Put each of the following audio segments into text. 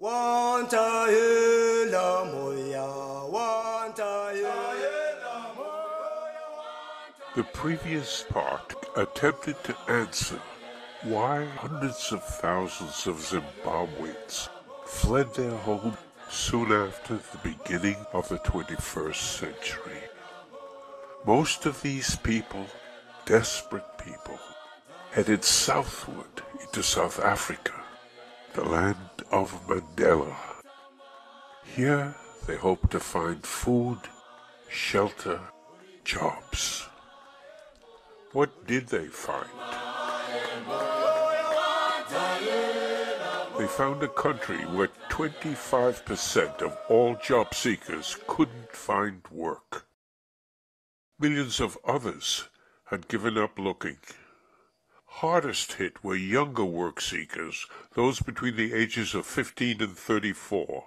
The previous part attempted to answer why hundreds of thousands of Zimbabweans fled their home soon after the beginning of the 21st century. Most of these people, desperate people, headed southward into South Africa, the land of Mandela. Here they hoped to find food, shelter, jobs. What did they find? They found a country where 25% of all job seekers couldn't find work. Millions of others had given up looking. Hardest hit were younger work seekers, those between the ages of 15 and 34.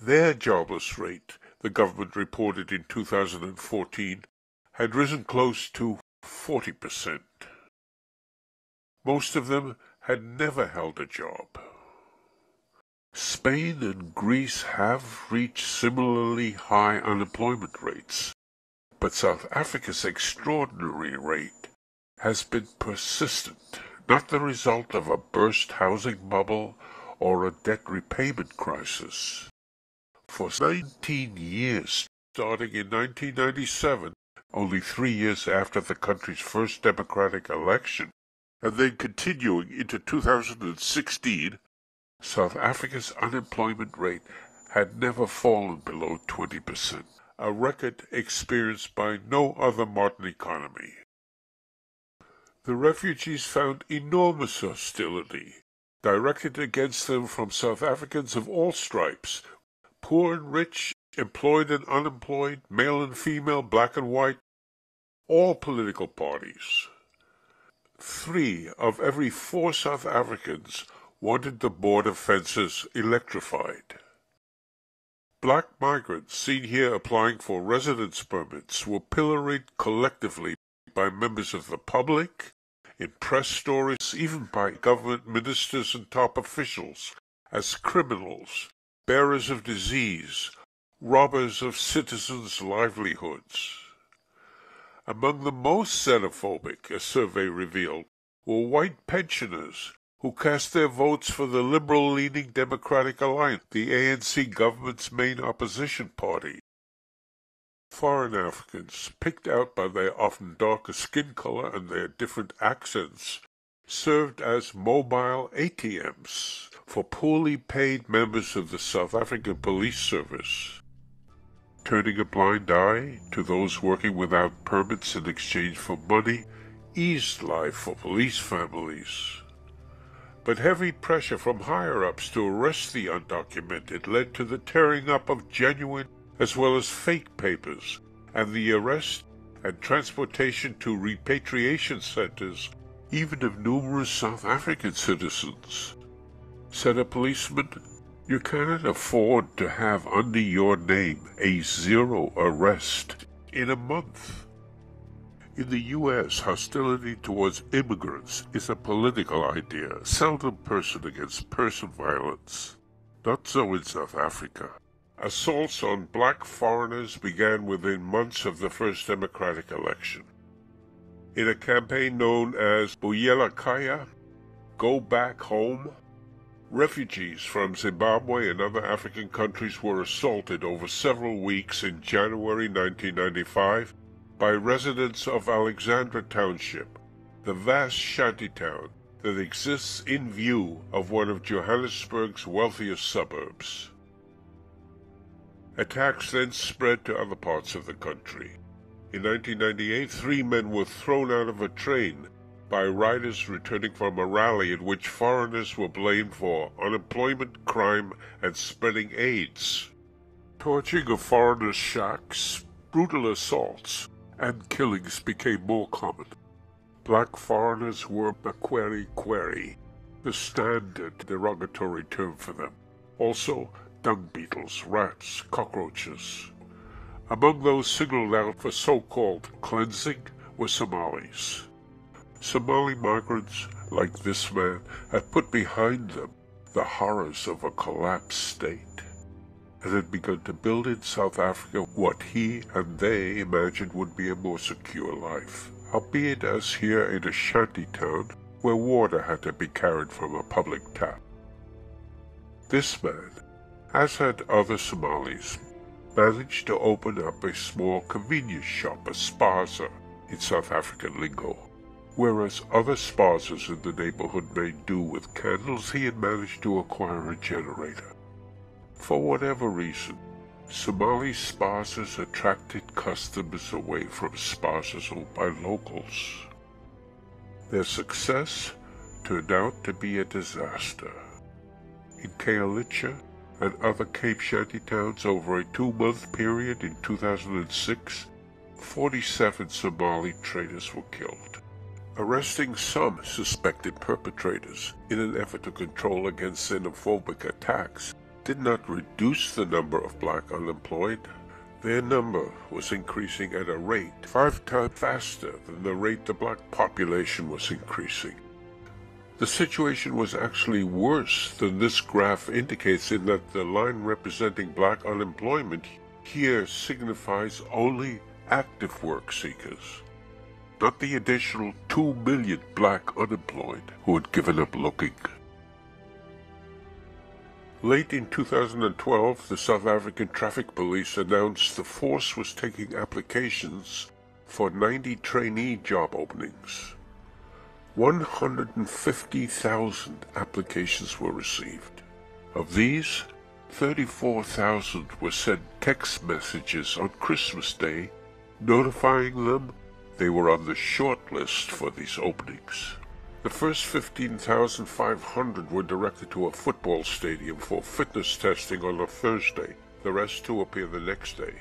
Their jobless rate, the government reported in 2014, had risen close to 40%. Most of them had never held a job. Spain and Greece have reached similarly high unemployment rates, but South Africa's extraordinary rate has been persistent, not the result of a burst housing bubble or a debt repayment crisis. For 19 years, starting in 1997, only three years after the country's first democratic election, and then continuing into 2016, South Africa's unemployment rate had never fallen below 20%, a record experienced by no other modern economy. The refugees found enormous hostility directed against them from South Africans of all stripes, poor and rich, employed and unemployed, male and female, black and white, all political parties. Three of every four South Africans wanted the border fences electrified. Black migrants seen here applying for residence permits were pilloried collectively by members of the public, in press stories, even by government ministers and top officials, as criminals, bearers of disease, robbers of citizens' livelihoods. Among the most xenophobic, a survey revealed, were white pensioners who cast their votes for the liberal-leaning Democratic Alliance, the ANC government's main opposition party. Foreign Africans, picked out by their often darker skin color and their different accents, served as mobile ATMs for poorly paid members of the South African Police Service. Turning a blind eye to those working without permits in exchange for money eased life for police families. But heavy pressure from higher-ups to arrest the undocumented led to the tearing up of genuine as well as fake papers, and the arrest and transportation to repatriation centers even of numerous South African citizens. Said a policeman, you cannot afford to have under your name a zero arrest in a month. In the U.S., hostility towards immigrants is a political idea, seldom person against person violence. Not so in South Africa. Assaults on black foreigners began within months of the first democratic election. In a campaign known as Buyela Kaya, Go Back Home, refugees from Zimbabwe and other African countries were assaulted over several weeks in January 1995 by residents of Alexandra Township, the vast shantytown that exists in view of one of Johannesburg's wealthiest suburbs. Attacks then spread to other parts of the country. In 1998, three men were thrown out of a train by riders returning from a rally in which foreigners were blamed for unemployment, crime, and spreading AIDS. Torching of foreigners' shacks, brutal assaults, and killings became more common. Black foreigners were Makweri Kweri, the standard derogatory term for them. Also, dung beetles, rats, cockroaches. Among those singled out for so-called cleansing were Somalis. Somali migrants, like this man, had put behind them the horrors of a collapsed state, and had begun to build in South Africa what he and they imagined would be a more secure life, albeit as here in a shanty town where water had to be carried from a public tap. This man, as had other Somalis, managed to open up a small convenience shop, a spaza, in South African lingo. Whereas other spazas in the neighborhood made do with candles, he had managed to acquire a generator. For whatever reason, Somali spazas attracted customers away from spazas owned by locals. Their success turned out to be a disaster. In Khayelitsha and other Cape shanty towns over a two-month period in 2006, 47 Somali traders were killed. Arresting some suspected perpetrators in an effort to control against xenophobic attacks did not reduce the number of black unemployed. Their number was increasing at a rate five times faster than the rate the black population was increasing. The situation was actually worse than this graph indicates in that the line representing black unemployment here signifies only active work seekers, not the additional 2 million black unemployed who had given up looking. Late in 2012, the South African Traffic Police announced the force was taking applications for 90 trainee job openings. 150,000 applications were received. Of these, 34,000 were sent text messages on Christmas Day notifying them they were on the short list for these openings. The first 15,500 were directed to a football stadium for fitness testing on a Thursday. The rest to appear the next day.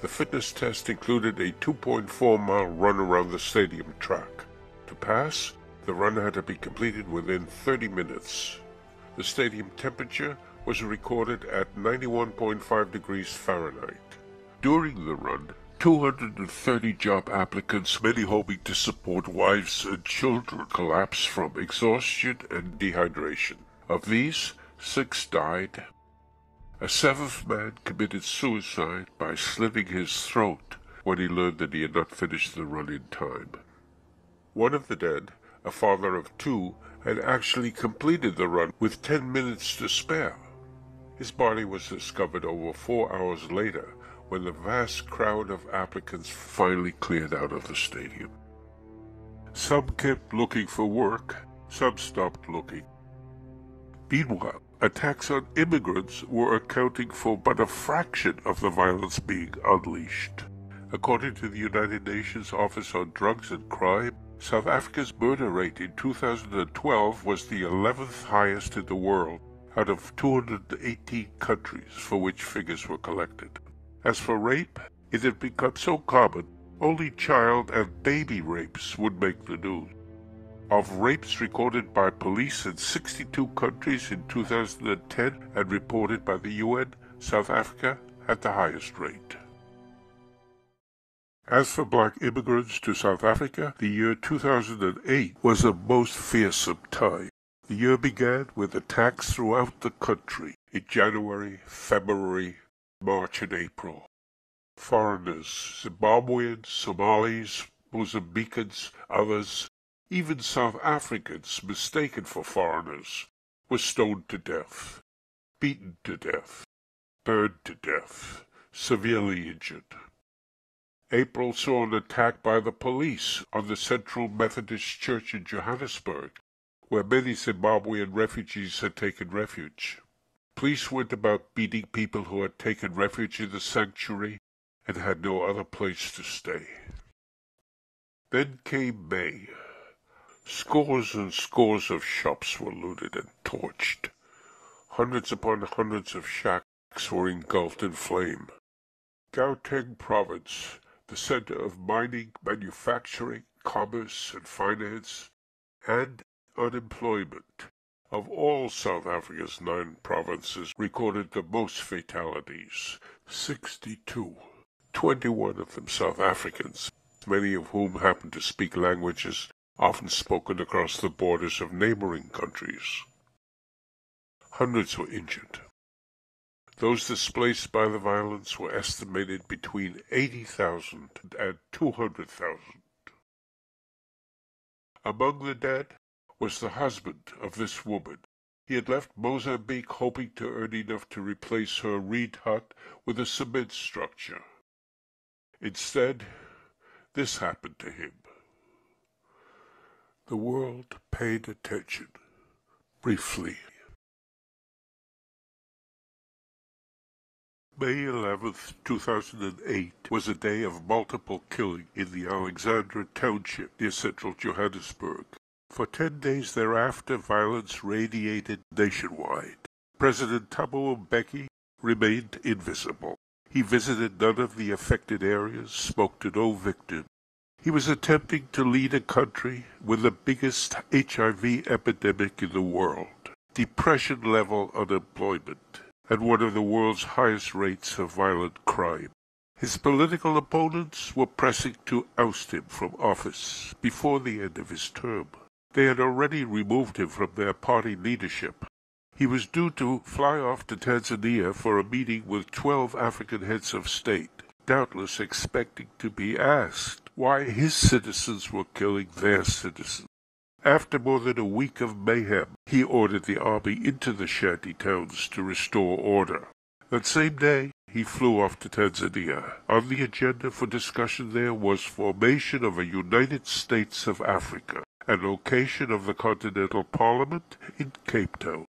The fitness test included a 2.4 mile run around the stadium track. To pass, the run had to be completed within 30 minutes. The stadium temperature was recorded at 91.5 degrees Fahrenheit. During the run, 230 job applicants, many hoping to support wives and children, collapsed from exhaustion and dehydration. Of these, six died. A seventh man committed suicide by slitting his throat when he learned that he had not finished the run in time. One of the dead, a father of two, had actually completed the run with ten minutes to spare. His body was discovered over four hours later when the vast crowd of applicants finally cleared out of the stadium. Some kept looking for work, some stopped looking. Meanwhile, attacks on immigrants were accounting for but a fraction of the violence being unleashed. According to the United Nations Office on Drugs and Crime, South Africa's murder rate in 2012 was the 11th highest in the world out of 218 countries for which figures were collected. As for rape, it had become so common, only child and baby rapes would make the news. Of rapes recorded by police in 62 countries in 2010 and reported by the UN, South Africa had the highest rate. As for black immigrants to South Africa, the year 2008 was a most fearsome time. The year began with attacks throughout the country in January, February, March and April. Foreigners, Zimbabweans, Somalis, Mozambicans, others, even South Africans mistaken for foreigners, were stoned to death, beaten to death, burned to death, severely injured. April saw an attack by the police on the Central Methodist Church in Johannesburg, where many Zimbabwean refugees had taken refuge. Police went about beating people who had taken refuge in the sanctuary and had no other place to stay. Then came May. Scores and scores of shops were looted and torched. Hundreds upon hundreds of shacks were engulfed in flame. Gauteng province, the center of mining, manufacturing, commerce, and finance, and unemployment, of all South Africa's nine provinces recorded the most fatalities, 62. 21 of them South Africans, many of whom happened to speak languages often spoken across the borders of neighboring countries. Hundreds were injured. Those displaced by the violence were estimated between 80,000 and 200,000. Among the dead was the husband of this woman. He had left Mozambique hoping to earn enough to replace her reed hut with a cement structure. Instead, this happened to him. The world paid attention, briefly. May 11, 2008 was a day of multiple killing in the Alexandra Township near central Johannesburg. For ten days thereafter, violence radiated nationwide. President Thabo Mbeki remained invisible. He visited none of the affected areas, spoke to no victims. He was attempting to lead a country with the biggest HIV epidemic in the world, depression-level unemployment, and one of the world's highest rates of violent crime. His political opponents were pressing to oust him from office before the end of his term. They had already removed him from their party leadership. He was due to fly off to Tanzania for a meeting with twelve African heads of state, doubtless expecting to be asked why his citizens were killing their citizens. After more than a week of mayhem, he ordered the army into the shanty towns to restore order. That same day, he flew off to Tanzania. On the agenda for discussion there was formation of a United States of Africa and location of the Continental Parliament in Cape Town.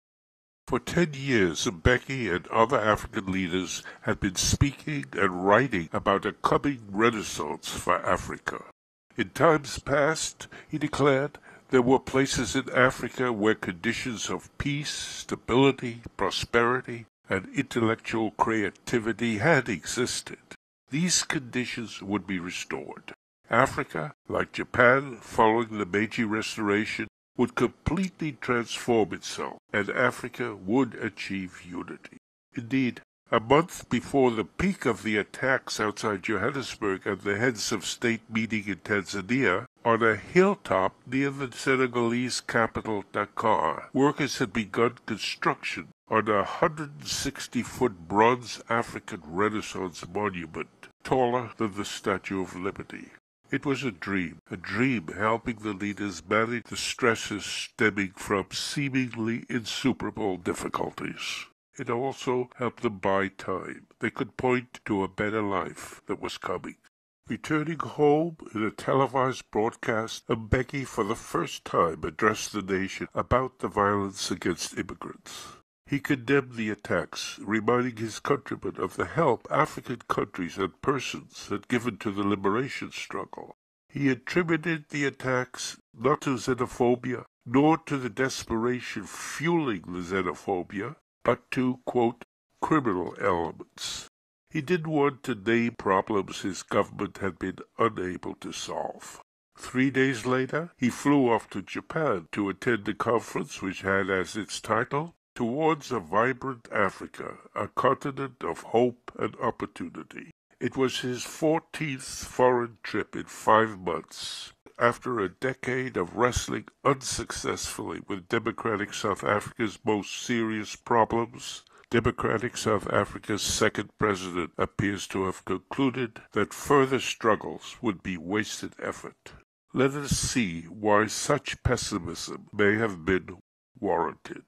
For ten years, Mbeki and other African leaders had been speaking and writing about a coming renaissance for Africa. In times past, he declared, there were places in Africa where conditions of peace, stability, prosperity, and intellectual creativity had existed. These conditions would be restored. Africa, like Japan following the Meiji Restoration, would completely transform itself, and Africa would achieve unity. Indeed, a month before the peak of the attacks outside Johannesburg and the heads of state meeting in Tanzania, on a hilltop near the Senegalese capital Dakar, workers had begun construction on a 160-foot bronze African Renaissance monument, taller than the Statue of Liberty. It was a dream, a dream helping the leaders manage the stresses stemming from seemingly insuperable difficulties. It also helped them buy time. They could point to a better life that was coming. Returning home in a televised broadcast, Mbeki for the first time addressed the nation about the violence against immigrants. He condemned the attacks, reminding his countrymen of the help African countries and persons had given to the liberation struggle. He attributed the attacks not to xenophobia, nor to the desperation fueling the xenophobia, but to, quote, criminal elements. He didn't want to name problems his government had been unable to solve. Three days later, he flew off to Japan to attend a conference which had as its title, Towards a Vibrant Africa, a Continent of Hope and Opportunity. It was his fourteenth foreign trip in five months, after a decade of wrestling unsuccessfully with democratic South Africa's most serious problems, democratic South Africa's second president appears to have concluded that further struggles would be wasted effort. Let us see why such pessimism may have been warranted.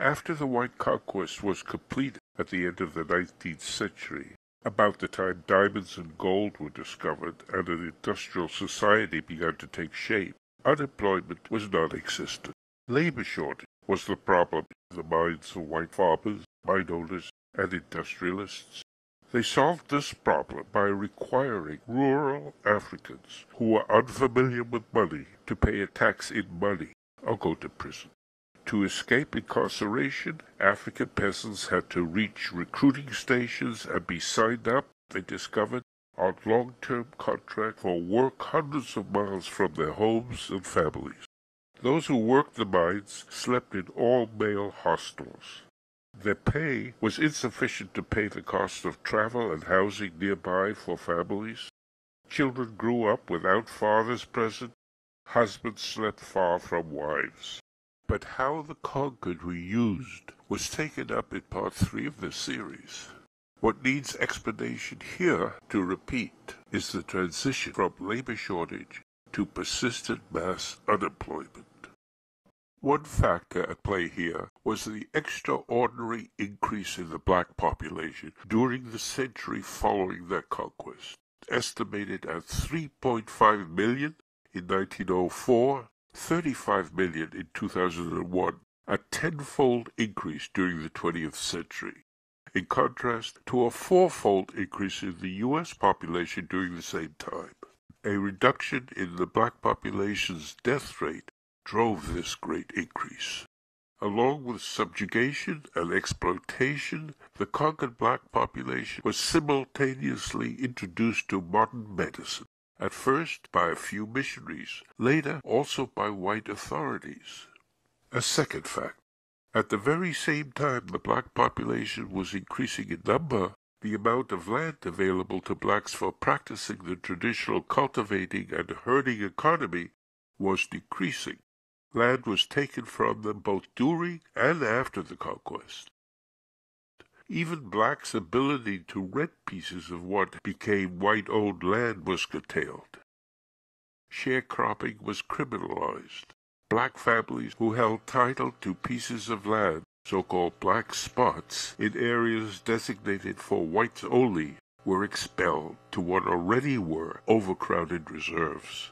After the white conquest was completed at the end of the nineteenth century, about the time diamonds and gold were discovered and an industrial society began to take shape, unemployment was non-existent. Labor shortage was the problem in the minds of white farmers, mine owners, and industrialists. They solved this problem by requiring rural Africans who were unfamiliar with money to pay a tax in money or go to prison. To escape incarceration, African peasants had to reach recruiting stations and be signed up, they discovered, on long-term contract for work hundreds of miles from their homes and families. Those who worked the mines slept in all-male hostels. Their pay was insufficient to pay the cost of travel and housing nearby for families. Children grew up without fathers present. Husbands slept far from wives. But how the conquered were used was taken up in part three of this series. What needs explanation here to repeat is the transition from labor shortage to persistent mass unemployment. One factor at play here was the extraordinary increase in the black population during the century following their conquest, estimated at 3.5 million in 1904, 35 million in 2001, a tenfold increase during the 20th century, in contrast to a fourfold increase in the U.S. population during the same time. A reduction in the black population's death rate drove this great increase. Along with subjugation and exploitation, the conquered black population was simultaneously introduced to modern medicine, at first by a few missionaries, later also by white authorities. A second fact. At the very same time the black population was increasing in number, the amount of land available to blacks for practicing the traditional cultivating and herding economy was decreasing. Land was taken from them both during and after the conquest. Even blacks' ability to rent pieces of what became white-owned land was curtailed. Sharecropping was criminalized. Black families who held title to pieces of land, so-called black spots, in areas designated for whites only, were expelled to what already were overcrowded reserves.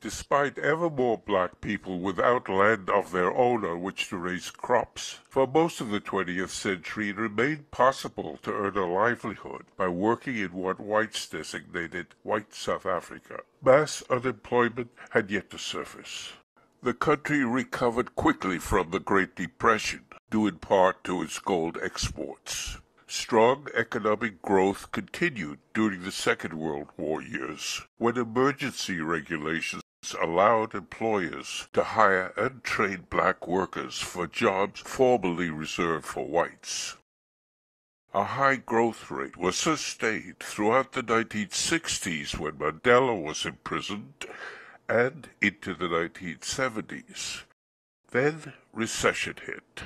Despite ever more black people without land of their own on which to raise crops, for most of the 20th century it remained possible to earn a livelihood by working in what whites designated white South Africa. Mass unemployment had yet to surface. The country recovered quickly from the Great Depression, due in part to its gold exports. Strong economic growth continued during the Second World War years, when emergency regulations allowed employers to hire and untrained black workers for jobs formerly reserved for whites. A high growth rate was sustained throughout the 1960s when Mandela was imprisoned and into the 1970s. Then recession hit.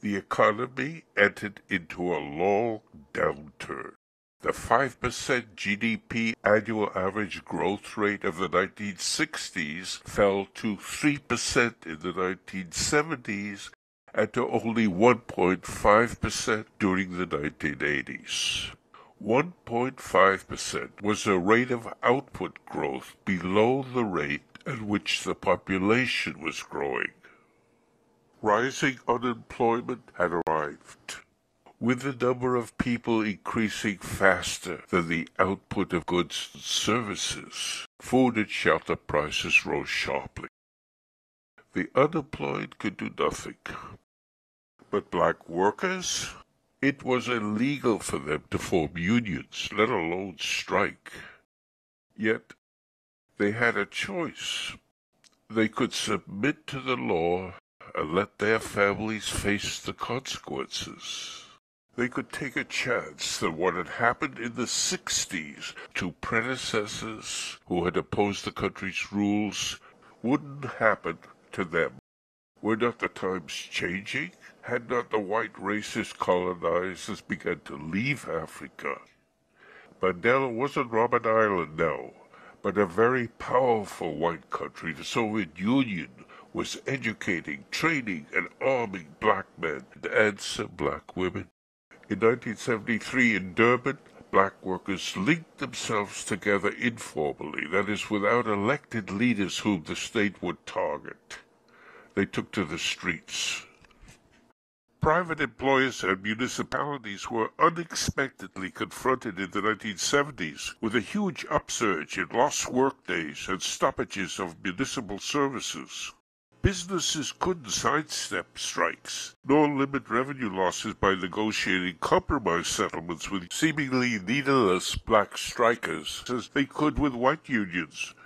The economy entered into a long downturn. The 5% GDP annual average growth rate of the 1960s fell to 3% in the 1970s and to only 1.5% during the 1980s. 1.5% was a rate of output growth below the rate at which the population was growing. Rising unemployment had arrived with the number of people increasing faster than the output of goods and services, food and shelter prices rose sharply. The unemployed could do nothing. But black workers? It was illegal for them to form unions, let alone strike. Yet they had a choice. They could submit to the law and let their families face the consequences. They could take a chance that what had happened in the sixties to predecessors who had opposed the country's rules wouldn't happen to them. Were not the times changing? Had not the white racist colonizers begun to leave Africa? Mandela wasn't Robben Island now, but a very powerful white country, the Soviet Union, was educating, training, and arming black men and some black women. In 1973 in Durban, black workers linked themselves together informally, that is, without elected leaders whom the state would target. They took to the streets. Private employers and municipalities were unexpectedly confronted in the 1970s with a huge upsurge in lost workdays and stoppages of municipal services. Businesses couldn't sidestep strikes, nor limit revenue losses by negotiating compromise settlements with seemingly needless black strikers as they could with white unions.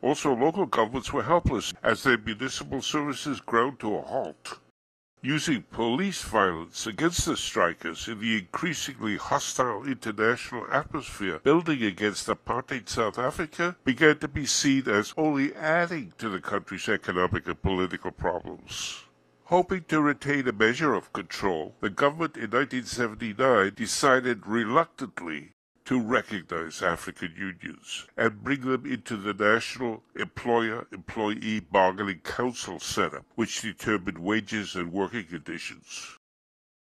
Also, local governments were helpless as their municipal services ground to a halt using police violence against the strikers in the increasingly hostile international atmosphere building against apartheid South Africa began to be seen as only adding to the country's economic and political problems. Hoping to retain a measure of control, the government in 1979 decided reluctantly to recognize African unions and bring them into the National Employer-Employee Bargaining Council setup, which determined wages and working conditions.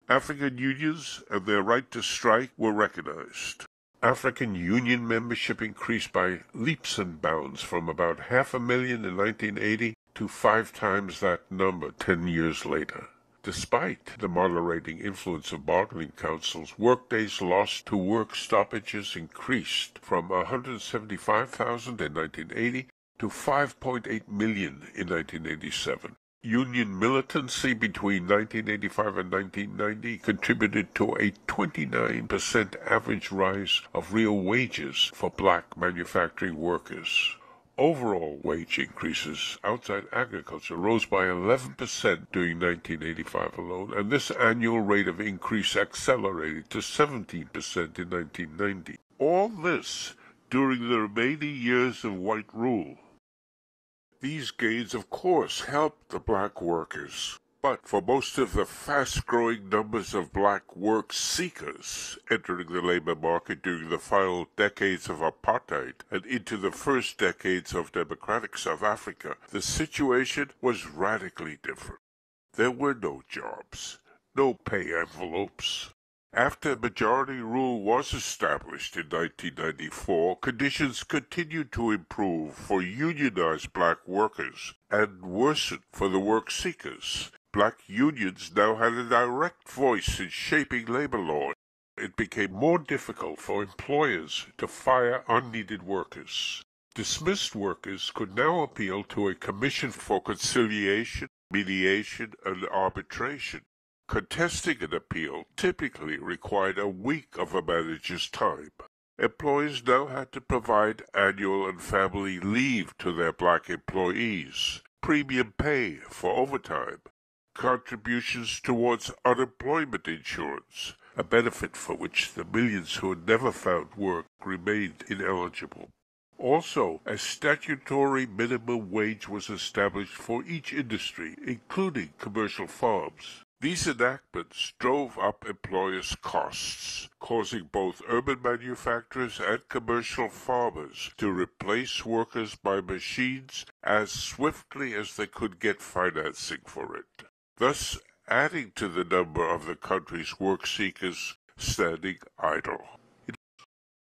African unions and their right to strike were recognized. African Union membership increased by leaps and bounds from about half a million in 1980 to five times that number ten years later. Despite the moderating influence of bargaining councils, workdays lost to work stoppages increased from 175,000 in 1980 to 5.8 million in 1987. Union militancy between 1985 and 1990 contributed to a 29% average rise of real wages for black manufacturing workers. Overall wage increases outside agriculture rose by 11% during 1985 alone, and this annual rate of increase accelerated to 17% in 1990. All this during the remaining years of white rule. These gains, of course, helped the black workers, but for most of the fast-growing numbers of black work seekers entering the labor market during the final decades of apartheid and into the first decades of democratic South Africa, the situation was radically different. There were no jobs, no pay envelopes, after majority rule was established in 1994, conditions continued to improve for unionized black workers and worsened for the work seekers. Black unions now had a direct voice in shaping labor law. It became more difficult for employers to fire unneeded workers. Dismissed workers could now appeal to a commission for conciliation, mediation, and arbitration. Contesting an appeal typically required a week of a manager's time. Employers now had to provide annual and family leave to their black employees, premium pay for overtime, contributions towards unemployment insurance, a benefit for which the millions who had never found work remained ineligible. Also, a statutory minimum wage was established for each industry, including commercial farms. These enactments drove up employers' costs, causing both urban manufacturers and commercial farmers to replace workers by machines as swiftly as they could get financing for it, thus adding to the number of the country's work seekers standing idle.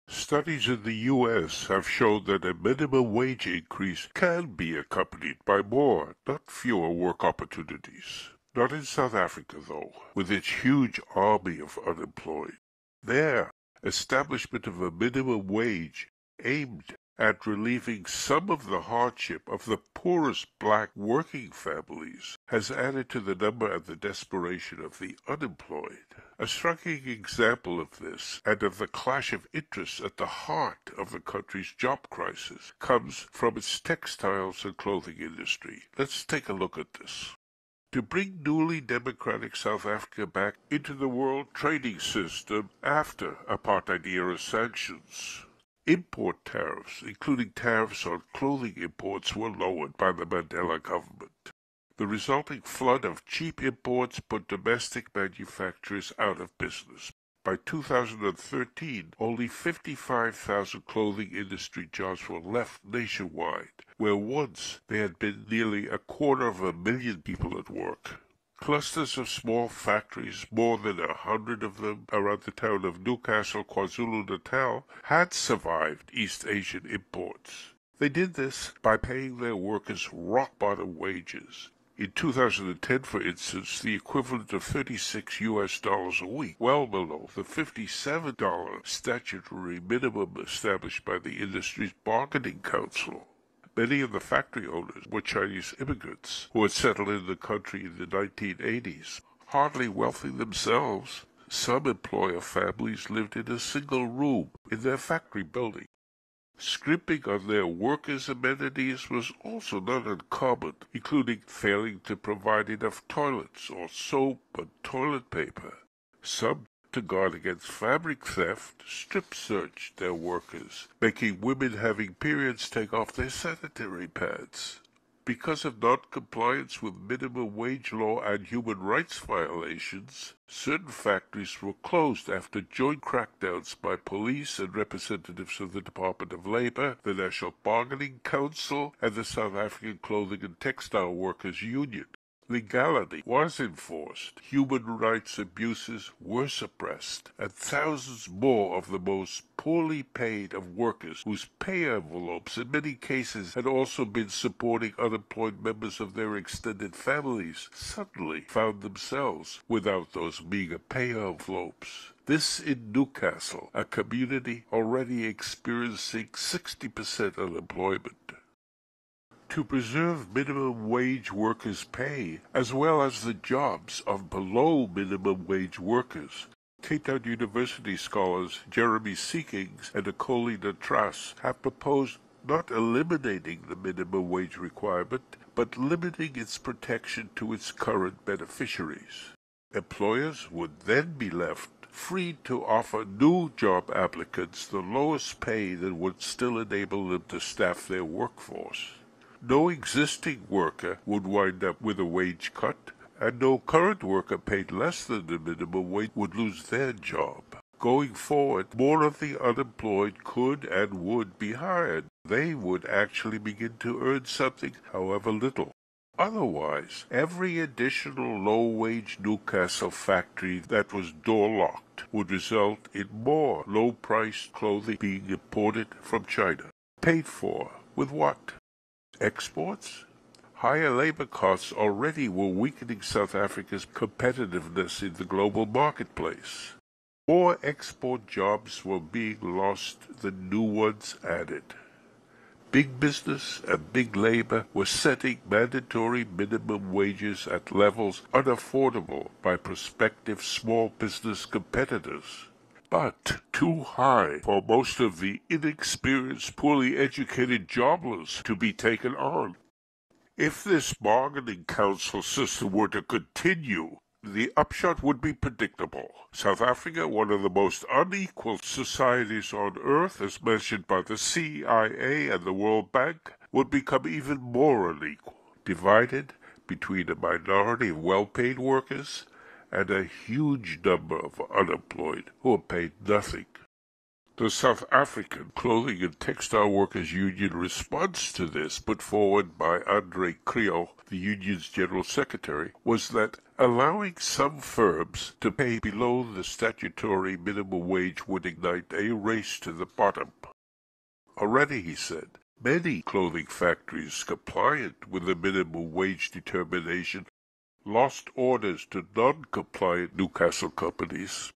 Studies in the U.S. have shown that a minimum wage increase can be accompanied by more, not fewer work opportunities. Not in South Africa, though, with its huge army of unemployed. There, establishment of a minimum wage aimed at relieving some of the hardship of the poorest black working families has added to the number and the desperation of the unemployed. A striking example of this and of the clash of interests at the heart of the country's job crisis comes from its textiles and clothing industry. Let's take a look at this to bring newly democratic South Africa back into the world trading system after apartheid-era sanctions. Import tariffs, including tariffs on clothing imports, were lowered by the Mandela government. The resulting flood of cheap imports put domestic manufacturers out of business. By 2013, only 55,000 clothing industry jobs were left nationwide, where once there had been nearly a quarter of a million people at work. Clusters of small factories, more than a hundred of them around the town of Newcastle, KwaZulu-Natal, had survived East Asian imports. They did this by paying their workers rock-bottom wages, in 2010, for instance, the equivalent of 36 US dollars a week, well below the $57 statutory minimum established by the industry's bargaining council. Many of the factory owners were Chinese immigrants who had settled in the country in the 1980s. Hardly wealthy themselves, some employer families lived in a single room in their factory building. Scrimping on their workers' amenities was also not uncommon, including failing to provide enough toilets or soap and toilet paper. Some, to guard against fabric theft, strip-searched their workers, making women having periods take off their sanitary pads. because of non-compliance with minimum wage law and human rights violations, certain factories were closed after joint crackdowns by police and representatives of the Department of Labor, the National Bargaining Council, and the South African Clothing and Textile Workers Union. Legality was enforced, human rights abuses were suppressed, and thousands more of the most poorly paid of workers whose pay envelopes in many cases had also been supporting unemployed members of their extended families suddenly found themselves without those meager pay envelopes. This in Newcastle, a community already experiencing 60% unemployment to preserve minimum wage workers' pay, as well as the jobs of below minimum wage workers. Cape Town University scholars Jeremy Seekings and Nicoli Nattrass have proposed not eliminating the minimum wage requirement, but limiting its protection to its current beneficiaries. Employers would then be left free to offer new job applicants the lowest pay that would still enable them to staff their workforce. No existing worker would wind up with a wage cut, and no current worker paid less than the minimum wage would lose their job. Going forward, more of the unemployed could and would be hired. They would actually begin to earn something, however little. Otherwise, every additional low-wage Newcastle factory that was door-locked would result in more low-priced clothing being imported from China. Paid for with what? Exports. Higher labor costs already were weakening South Africa's competitiveness in the global marketplace. More export jobs were being lost than new ones added. Big business and big labor were setting mandatory minimum wages at levels unaffordable by prospective small business competitors but too high for most of the inexperienced, poorly educated jobless to be taken on. If this bargaining council system were to continue, the upshot would be predictable. South Africa, one of the most unequal societies on earth, as mentioned by the CIA and the World Bank, would become even more unequal, divided between a minority of well-paid workers and a huge number of unemployed who are paid nothing. The South African Clothing and Textile Workers Union response to this, put forward by Andre Kriel, the union's general secretary, was that allowing some firms to pay below the statutory minimum wage would ignite a race to the bottom. Already, he said, many clothing factories compliant with the minimum wage determination lost orders to non-compliant Newcastle companies.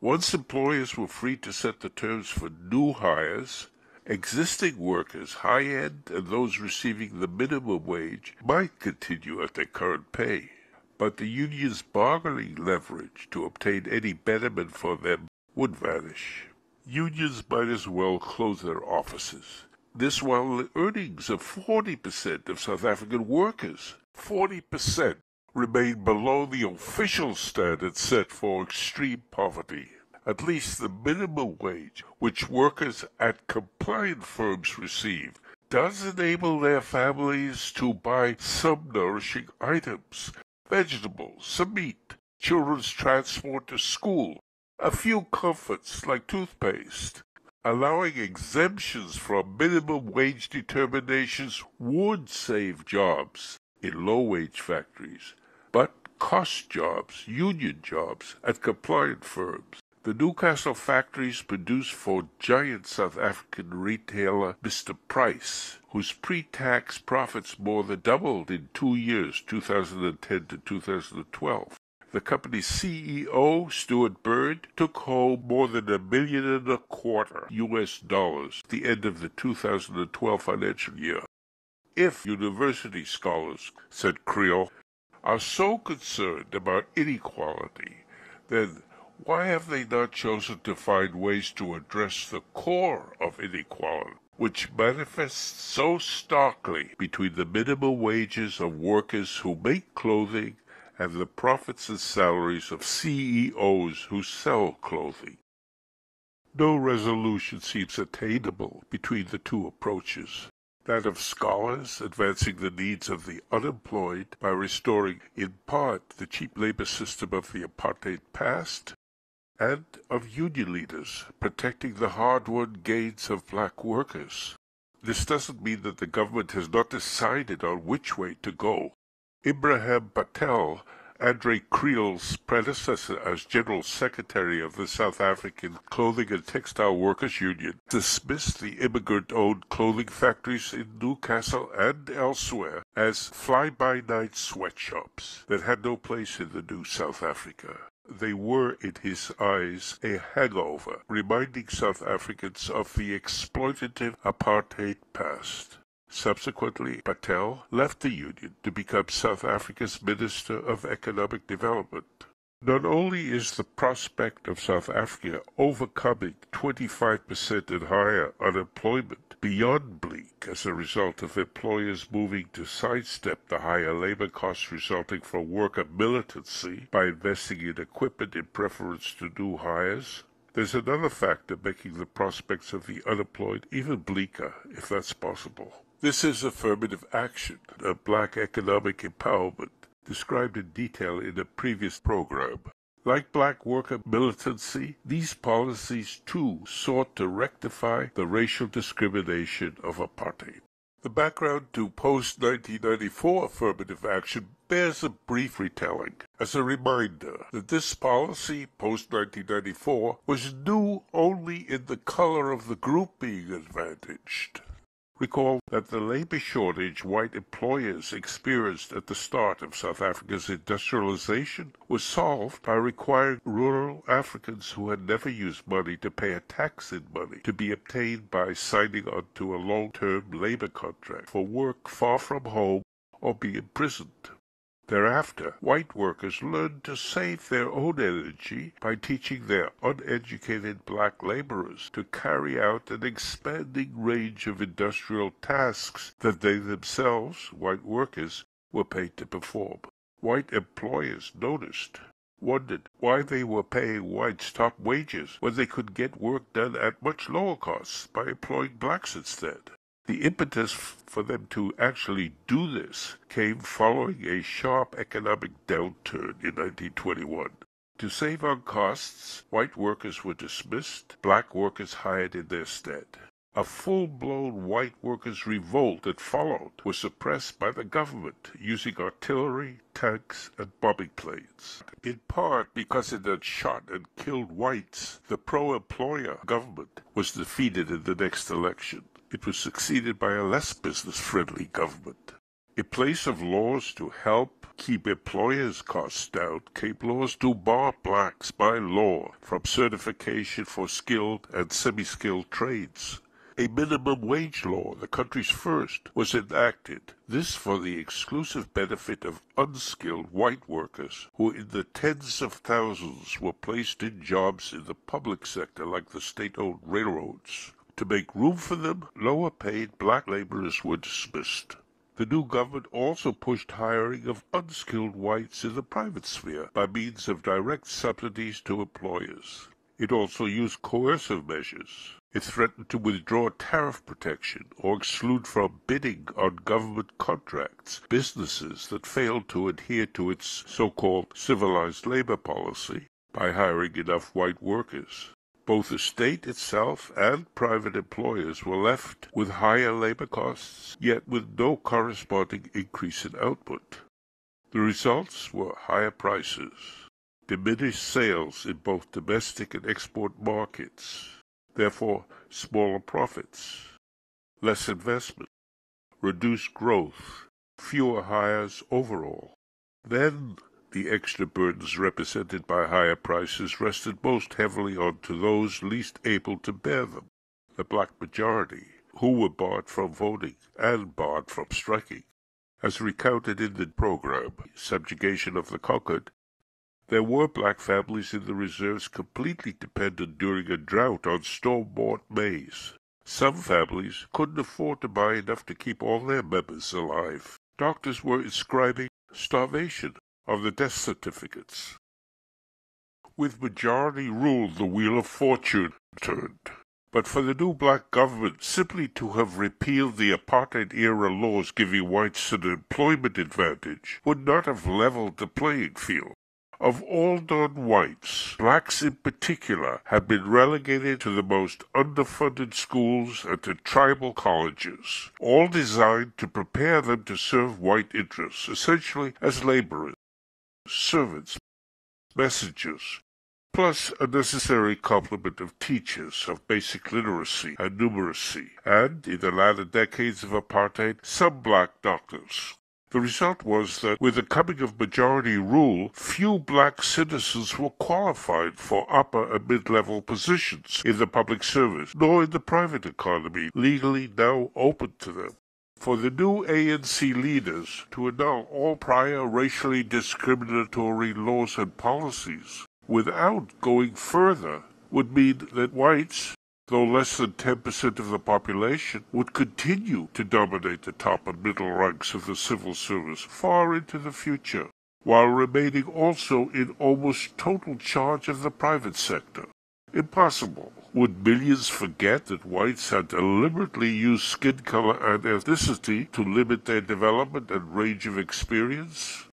Once employers were free to set the terms for new hires, existing workers, high-end and those receiving the minimum wage, might continue at their current pay. But the union's bargaining leverage to obtain any betterment for them would vanish. Unions might as well close their offices. This while the earnings of 40% of South African workers, 40% remain below the official standard set for extreme poverty. At least the minimum wage which workers at compliant firms receive does enable their families to buy some nourishing items, vegetables, some meat, children's transport to school, a few comforts like toothpaste. Allowing exemptions from minimum wage determinations would save jobs in low-wage factories but cost jobs, union jobs at compliant firms. The Newcastle factories produce for giant South African retailer Mr. Price, whose pre-tax profits more than doubled in two years, 2010 to 2012. The company's CEO, Stuart Bird, took home more than a million and a quarter U.S. dollars at the end of the 2012 financial year. If university scholars, said Kriel, are so concerned about inequality, then why have they not chosen to find ways to address the core of inequality, which manifests so starkly between the minimum wages of workers who make clothing and the profits and salaries of CEOs who sell clothing? No resolution seems attainable between the two approaches. That of scholars advancing the needs of the unemployed by restoring in part the cheap labor system of the apartheid past, and of union leaders protecting the hard-won gains of black workers. This doesn't mean that the government has not decided on which way to go. Ibrahim Patel Andre Kriel's predecessor as General Secretary of the South African Clothing and Textile Workers Union, dismissed the immigrant-owned clothing factories in Newcastle and elsewhere as fly-by-night sweatshops that had no place in the new South Africa. They were, in his eyes, a hangover, reminding South Africans of the exploitative apartheid past. Subsequently, Patel left the Union to become South Africa's Minister of Economic Development. Not only is the prospect of South Africa overcoming 25% and higher unemployment beyond bleak as a result of employers moving to sidestep the higher labor costs resulting from worker militancy by investing in equipment in preference to new hires, there's another factor making the prospects of the unemployed even bleaker, if that's possible. This is affirmative action, a black economic empowerment, described in detail in a previous program. Like black worker militancy, these policies too sought to rectify the racial discrimination of apartheid. The background to post-1994 affirmative action bears a brief retelling as a reminder that this policy post-1994 was new only in the color of the group being advantaged. Recall that the labor shortage white employers experienced at the start of South Africa's industrialization was solved by requiring rural Africans who had never used money to pay a tax in money to be obtained by signing on to a long-term labor contract for work far from home or be imprisoned. Thereafter, white workers learned to save their own energy by teaching their uneducated black laborers to carry out an expanding range of industrial tasks that they themselves, white workers, were paid to perform. White employers noticed, wondered why they were paying whites top wages when they could get work done at much lower costs by employing blacks instead. The impetus for them to actually do this came following a sharp economic downturn in 1921. To save on costs, white workers were dismissed, black workers hired in their stead. A full-blown white workers' revolt that followed was suppressed by the government using artillery, tanks, and bombing planes. In part because it had shot and killed whites, the pro-employer government was defeated in the next election it was succeeded by a less business-friendly government. In place of laws to help keep employers' costs down came laws to bar blacks by law from certification for skilled and semi-skilled trades. A minimum wage law, the country's first, was enacted, this for the exclusive benefit of unskilled white workers, who in the tens of thousands were placed in jobs in the public sector like the state-owned railroads. To make room for them, lower-paid black laborers were dismissed. The new government also pushed hiring of unskilled whites in the private sphere by means of direct subsidies to employers. It also used coercive measures. It threatened to withdraw tariff protection or exclude from bidding on government contracts businesses that failed to adhere to its so-called civilized labor policy by hiring enough white workers. Both the state itself and private employers were left with higher labor costs, yet with no corresponding increase in output. The results were higher prices, diminished sales in both domestic and export markets, therefore smaller profits, less investment, reduced growth, fewer hires overall. Then the extra burdens represented by higher prices rested most heavily on to those least able to bear them, the black majority, who were barred from voting and barred from striking. As recounted in the program, Subjugation of the Conquered, there were black families in the reserves completely dependent during a drought on store-bought maize. Some families couldn't afford to buy enough to keep all their members alive. Doctors were inscribing starvation of the death certificates. With majority rule the wheel of fortune turned. But for the new black government simply to have repealed the apartheid-era laws giving whites an employment advantage would not have leveled the playing field. Of all non-whites, blacks in particular have been relegated to the most underfunded schools and to tribal colleges, all designed to prepare them to serve white interests, essentially as laborers, servants, messengers, plus a necessary complement of teachers of basic literacy and numeracy, and, in the latter decades of apartheid, some black doctors. The result was that with the coming of majority rule, few black citizens were qualified for upper and mid-level positions in the public service, nor in the private economy, legally now open to them. For the new ANC leaders to annul all prior racially discriminatory laws and policies without going further would mean that whites, though less than 10% of the population, would continue to dominate the top and middle ranks of the civil service far into the future, while remaining also in almost total charge of the private sector. Impossible. Would millions forget that whites had deliberately used skin color and ethnicity to limit their development and range of experience?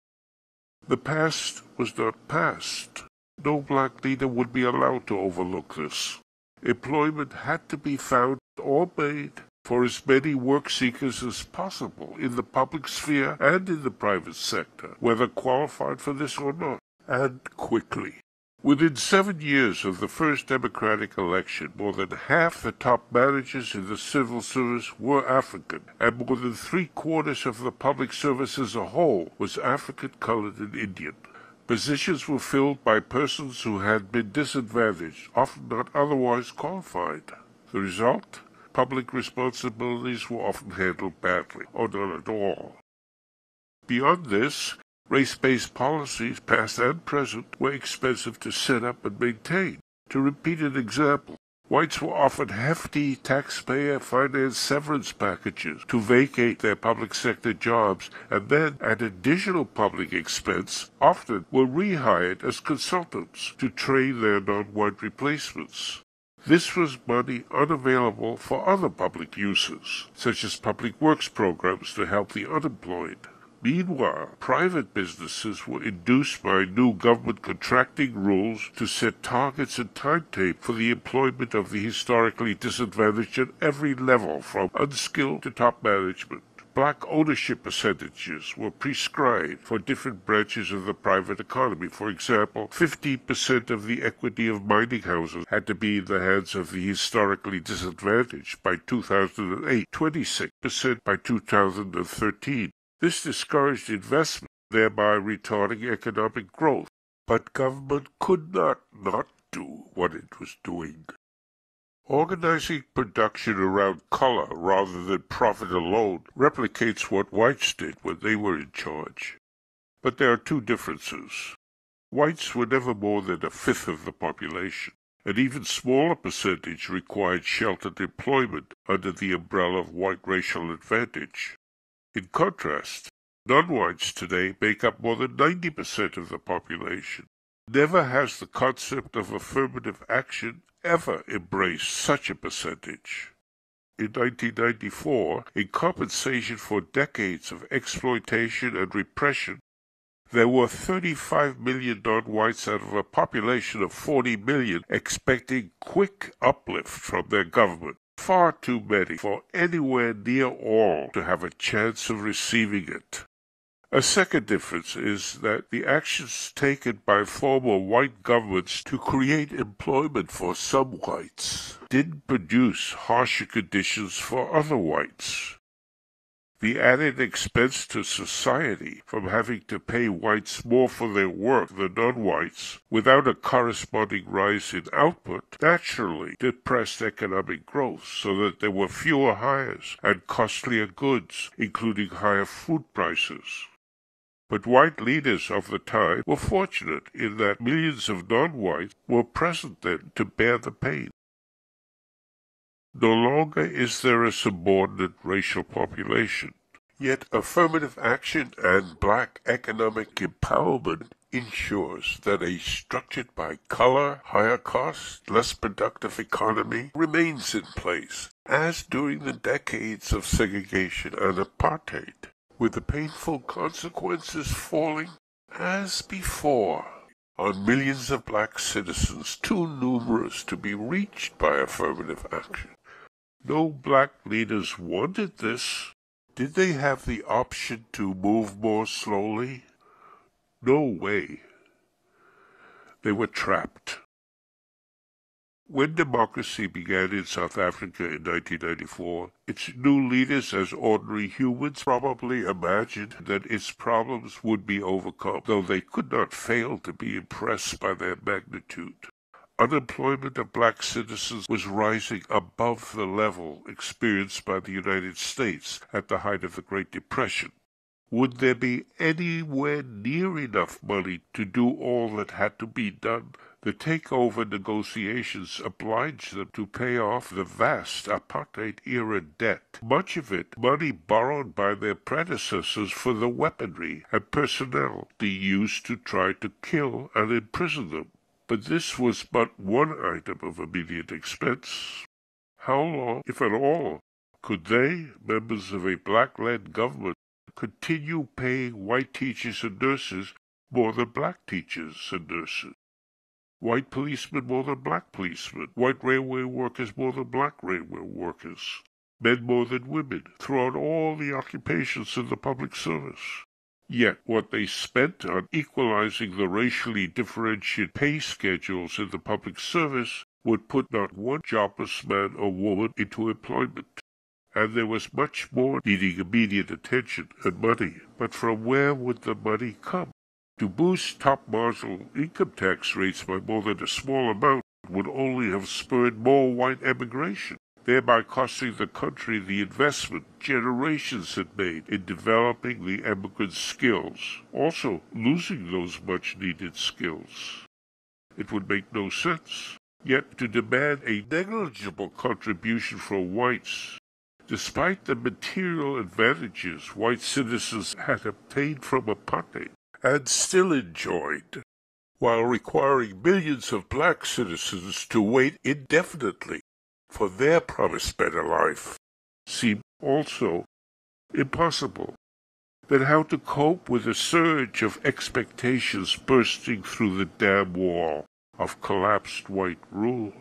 The past was not past. No black leader would be allowed to overlook this. Employment had to be found or made for as many work seekers as possible in the public sphere and in the private sector, whether qualified for this or not, and quickly. Within seven years of the first democratic election, more than half the top managers in the civil service were African, and more than three quarters of the public service as a whole was African, colored, and Indian. Positions were filled by persons who had been disadvantaged, often not otherwise qualified. The result? Public responsibilities were often handled badly, or not at all. Beyond this, race-based policies, past and present, were expensive to set up and maintain. To repeat an example, Whites were offered hefty taxpayer-financed severance packages to vacate their public sector jobs and then, at additional public expense, often were rehired as consultants to train their non-white replacements. This was money unavailable for other public uses, such as public works programs to help the unemployed. Meanwhile, private businesses were induced by new government contracting rules to set targets and timetable for the employment of the historically disadvantaged at every level, from unskilled to top management. Black ownership percentages were prescribed for different branches of the private economy. For example, 50% of the equity of mining houses had to be in the hands of the historically disadvantaged by 2008, 26% by 2013. This discouraged investment, thereby retarding economic growth. But government could not not do what it was doing. Organizing production around color rather than profit alone replicates what whites did when they were in charge. But there are two differences. Whites were never more than a fifth of the population. An even smaller percentage required sheltered employment under the umbrella of white racial advantage. In contrast, non-whites today make up more than 90% of the population. Never has the concept of affirmative action ever embraced such a percentage. In 1994, in compensation for decades of exploitation and repression, there were 35 million non-whites out of a population of 40 million expecting quick uplift from their government far too many for anywhere near all to have a chance of receiving it. A second difference is that the actions taken by former white governments to create employment for some whites didn't produce harsher conditions for other whites. The added expense to society from having to pay whites more for their work than non-whites, without a corresponding rise in output, naturally depressed economic growth so that there were fewer hires and costlier goods, including higher food prices. But white leaders of the time were fortunate in that millions of non-whites were present then to bear the pain. No longer is there a subordinate racial population. Yet affirmative action and black economic empowerment ensures that a structured by color, higher cost, less productive economy remains in place, as during the decades of segregation and apartheid, with the painful consequences falling, as before, on millions of black citizens too numerous to be reached by affirmative action. No black leaders wanted this. Did they have the option to move more slowly? No way. They were trapped. When democracy began in South Africa in 1994, its new leaders as ordinary humans probably imagined that its problems would be overcome, though they could not fail to be impressed by their magnitude. Unemployment of black citizens was rising above the level experienced by the United States at the height of the Great Depression. Would there be anywhere near enough money to do all that had to be done? The takeover negotiations obliged them to pay off the vast apartheid-era debt, much of it money borrowed by their predecessors for the weaponry and personnel they used to try to kill and imprison them. But this was but one item of immediate expense. How long, if at all, could they, members of a black-led government, continue paying white teachers and nurses more than black teachers and nurses, white policemen more than black policemen, white railway workers more than black railway workers, men more than women, throughout all the occupations in the public service. Yet what they spent on equalizing the racially differentiated pay schedules in the public service would put not one jobless man or woman into employment and there was much more needing immediate attention and money. But from where would the money come? To boost top marginal income tax rates by more than a small amount would only have spurred more white emigration, thereby costing the country the investment generations had made in developing the emigrants' skills, also losing those much needed skills. It would make no sense. Yet to demand a negligible contribution from whites despite the material advantages white citizens had obtained from apartheid and still enjoyed, while requiring millions of black citizens to wait indefinitely for their promised better life, seemed also impossible. Then how to cope with a surge of expectations bursting through the dam wall of collapsed white rule?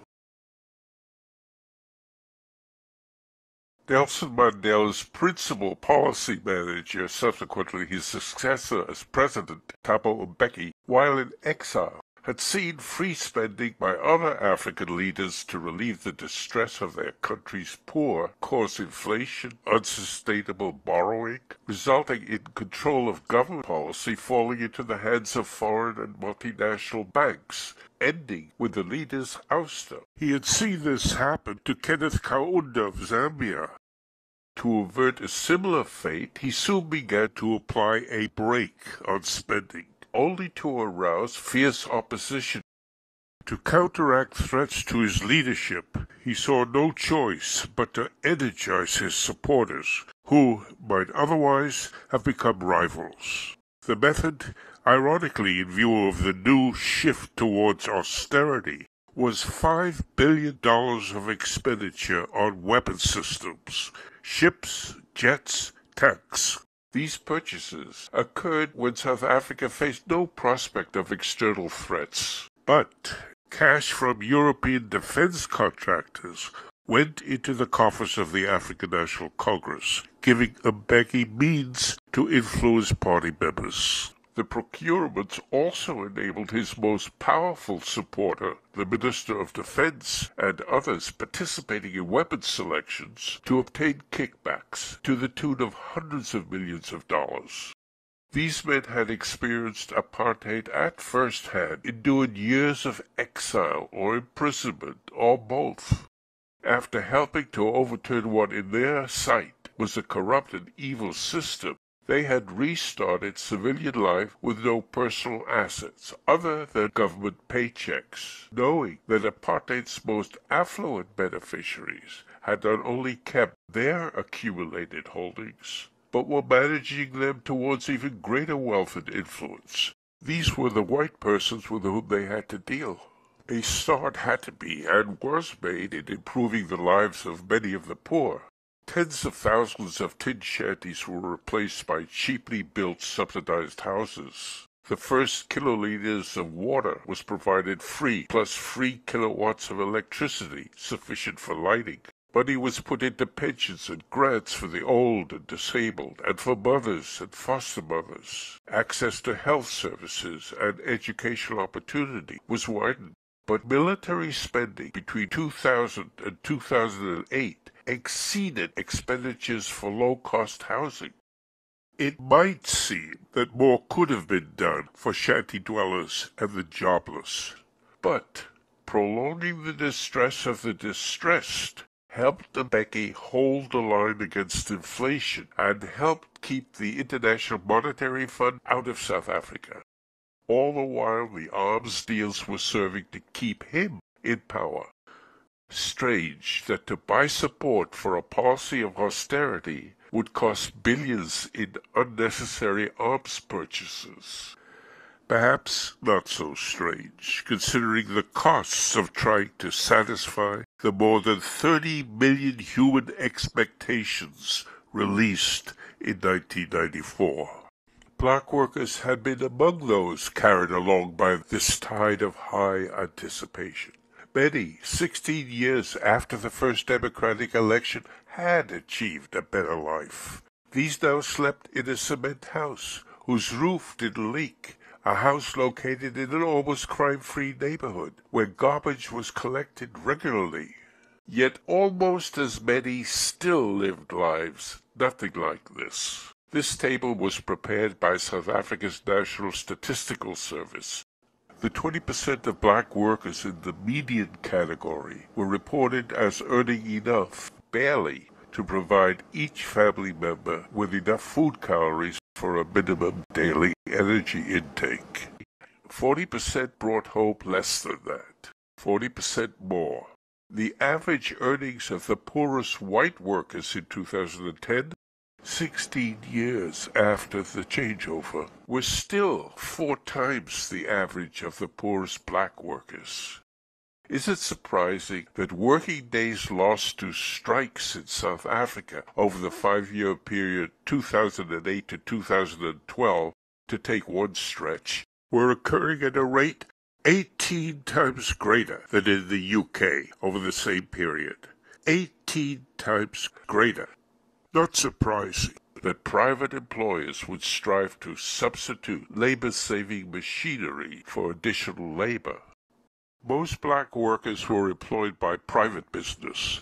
Nelson Mandela's principal policy manager, subsequently his successor as president, Thabo Mbeki, while in exile, had seen free spending by other African leaders to relieve the distress of their country's poor, cause inflation, unsustainable borrowing, resulting in control of government policy falling into the hands of foreign and multinational banks, ending with the leader's ouster. He had seen this happen to Kenneth Kaunda of Zambia. To avert a similar fate, he soon began to apply a brake on spending only to arouse fierce opposition. To counteract threats to his leadership, he saw no choice but to energize his supporters, who might otherwise have become rivals. The method, ironically in view of the new shift towards austerity, was five billion dollars of expenditure on weapon systems, ships, jets, tanks. These purchases occurred when South Africa faced no prospect of external threats, but cash from European defense contractors went into the coffers of the African National Congress, giving Mbeki means to influence party members. The procurements also enabled his most powerful supporter, the Minister of Defense, and others participating in weapons selections to obtain kickbacks to the tune of hundreds of millions of dollars. These men had experienced apartheid at first hand, endured years of exile or imprisonment, or both. After helping to overturn what in their sight was a corrupt and evil system, they had restarted civilian life with no personal assets other than government paychecks, knowing that apartheid's most affluent beneficiaries had not only kept their accumulated holdings, but were managing them towards even greater wealth and influence These were the white persons with whom they had to deal. A start had to be and was made in improving the lives of many of the poor. Tens of thousands of tin shanties were replaced by cheaply built subsidized houses. The first kiloliters of water was provided free, plus free kilowatts of electricity, sufficient for lighting. Money was put into pensions and grants for the old and disabled, and for mothers and foster mothers. Access to health services and educational opportunity was widened. But military spending between 2000 and 2008 exceeded expenditures for low-cost housing. It might seem that more could have been done for shanty dwellers and the jobless, but prolonging the distress of the distressed helped the Mbeki hold the line against inflation and helped keep the International Monetary Fund out of South Africa. All the while the arms deals were serving to keep him in power. Strange that to buy support for a policy of austerity would cost billions in unnecessary arms purchases. Perhaps not so strange, considering the costs of trying to satisfy the more than 30 million human expectations released in 1994. Black workers had been among those carried along by this tide of high anticipation. Many, sixteen years after the first Democratic election, had achieved a better life. These now slept in a cement house whose roof didn't leak a house located in an almost crime-free neighborhood where garbage was collected regularly. Yet almost as many still lived lives nothing like this. This table was prepared by South Africa's National Statistical Service. The 20% of black workers in the median category were reported as earning enough, barely, to provide each family member with enough food calories for a minimum daily energy intake. 40% brought home less than that, 40% more. The average earnings of the poorest white workers in 2010, 16 years after the changeover, were still four times the average of the poorest black workers. Is it surprising that working days lost to strikes in South Africa over the five-year period 2008 to 2012, to take one stretch, were occurring at a rate 18 times greater than in the UK over the same period? 18 times greater. Not surprising that private employers would strive to substitute labor-saving machinery for additional labor. Most black workers were employed by private business,